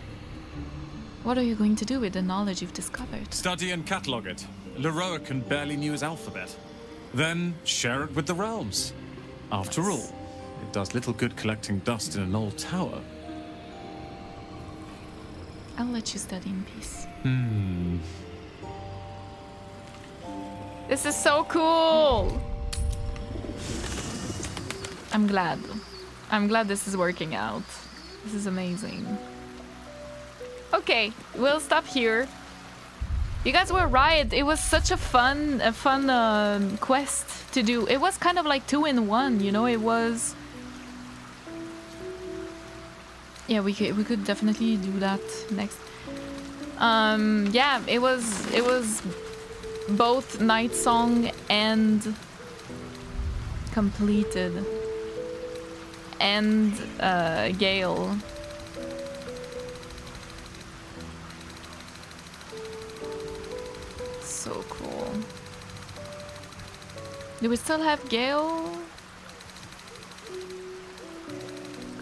What are you going to do with the knowledge you've discovered? Study and catalogue it. Lorroakan barely knew his alphabet. Then share it with the realms. After all, it does little good collecting dust in an old tower. I'll let you study in peace. Hmm. This is so cool! I'm glad. I'm glad this is working out. This is amazing. Okay, we'll stop here. You guys were right. It was such a fun, a fun um quest to do. It was kind of like two in one, you know. It was. Yeah, we could we could definitely do that next. Um, yeah, it was it was both Nightsong and completed. and uh, Gale. So cool. Do we still have Gale?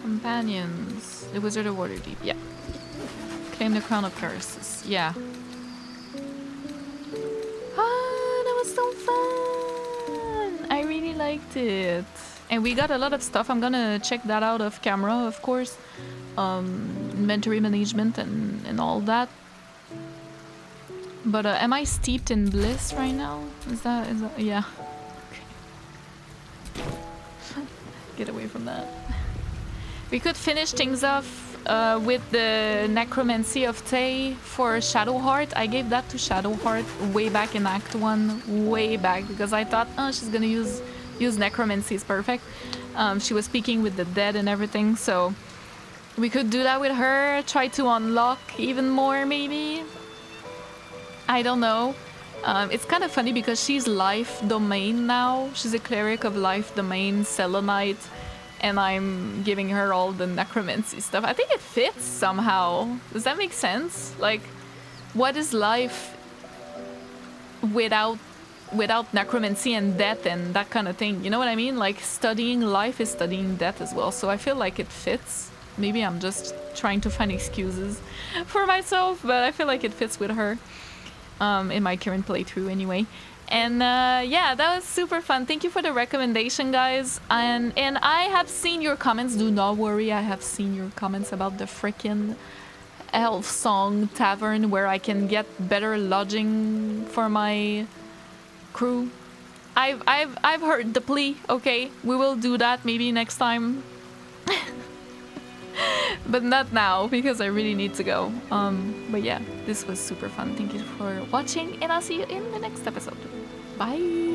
Companions. The Wizard of Waterdeep, yeah. Claim the Crown of Curses, yeah. Ah, that was so fun! I really liked it. And we got a lot of stuff. I'm gonna check that out off camera, of course. Um, inventory management and, and all that. But uh, am I steeped in bliss right now? Is that, is that, yeah. Okay. Get away from that. We could finish things off uh, with the Necromancy of Thay for Shadowheart. I gave that to Shadowheart way back in Act 1, way back, because I thought, oh, she's gonna use use Necromancy, is perfect. Um, she was speaking with the dead and everything, so we could do that with her, try to unlock even more, maybe? I don't know. Um, it's kind of funny because she's life domain now. She's a cleric of life domain, Selûnite and I'm giving her all the necromancy stuff. I think it fits somehow. Does that make sense? Like, what is life without without necromancy and death and that kind of thing? You know what I mean? Like, studying life is studying death as well. So I feel like it fits. Maybe I'm just trying to find excuses for myself, but I feel like it fits with her um, in my current playthrough anyway. And uh, yeah, that was super fun. Thank you for the recommendation, guys. And and I have seen your comments. Do not worry, I have seen your comments about the freaking Elfsong Tavern where I can get better lodging for my crew. I've I've I've heard the plea. Okay, we will do that maybe next time. but not now because I really need to go. Um, but yeah, this was super fun. Thank you for watching, and I'll see you in the next episode. Bye!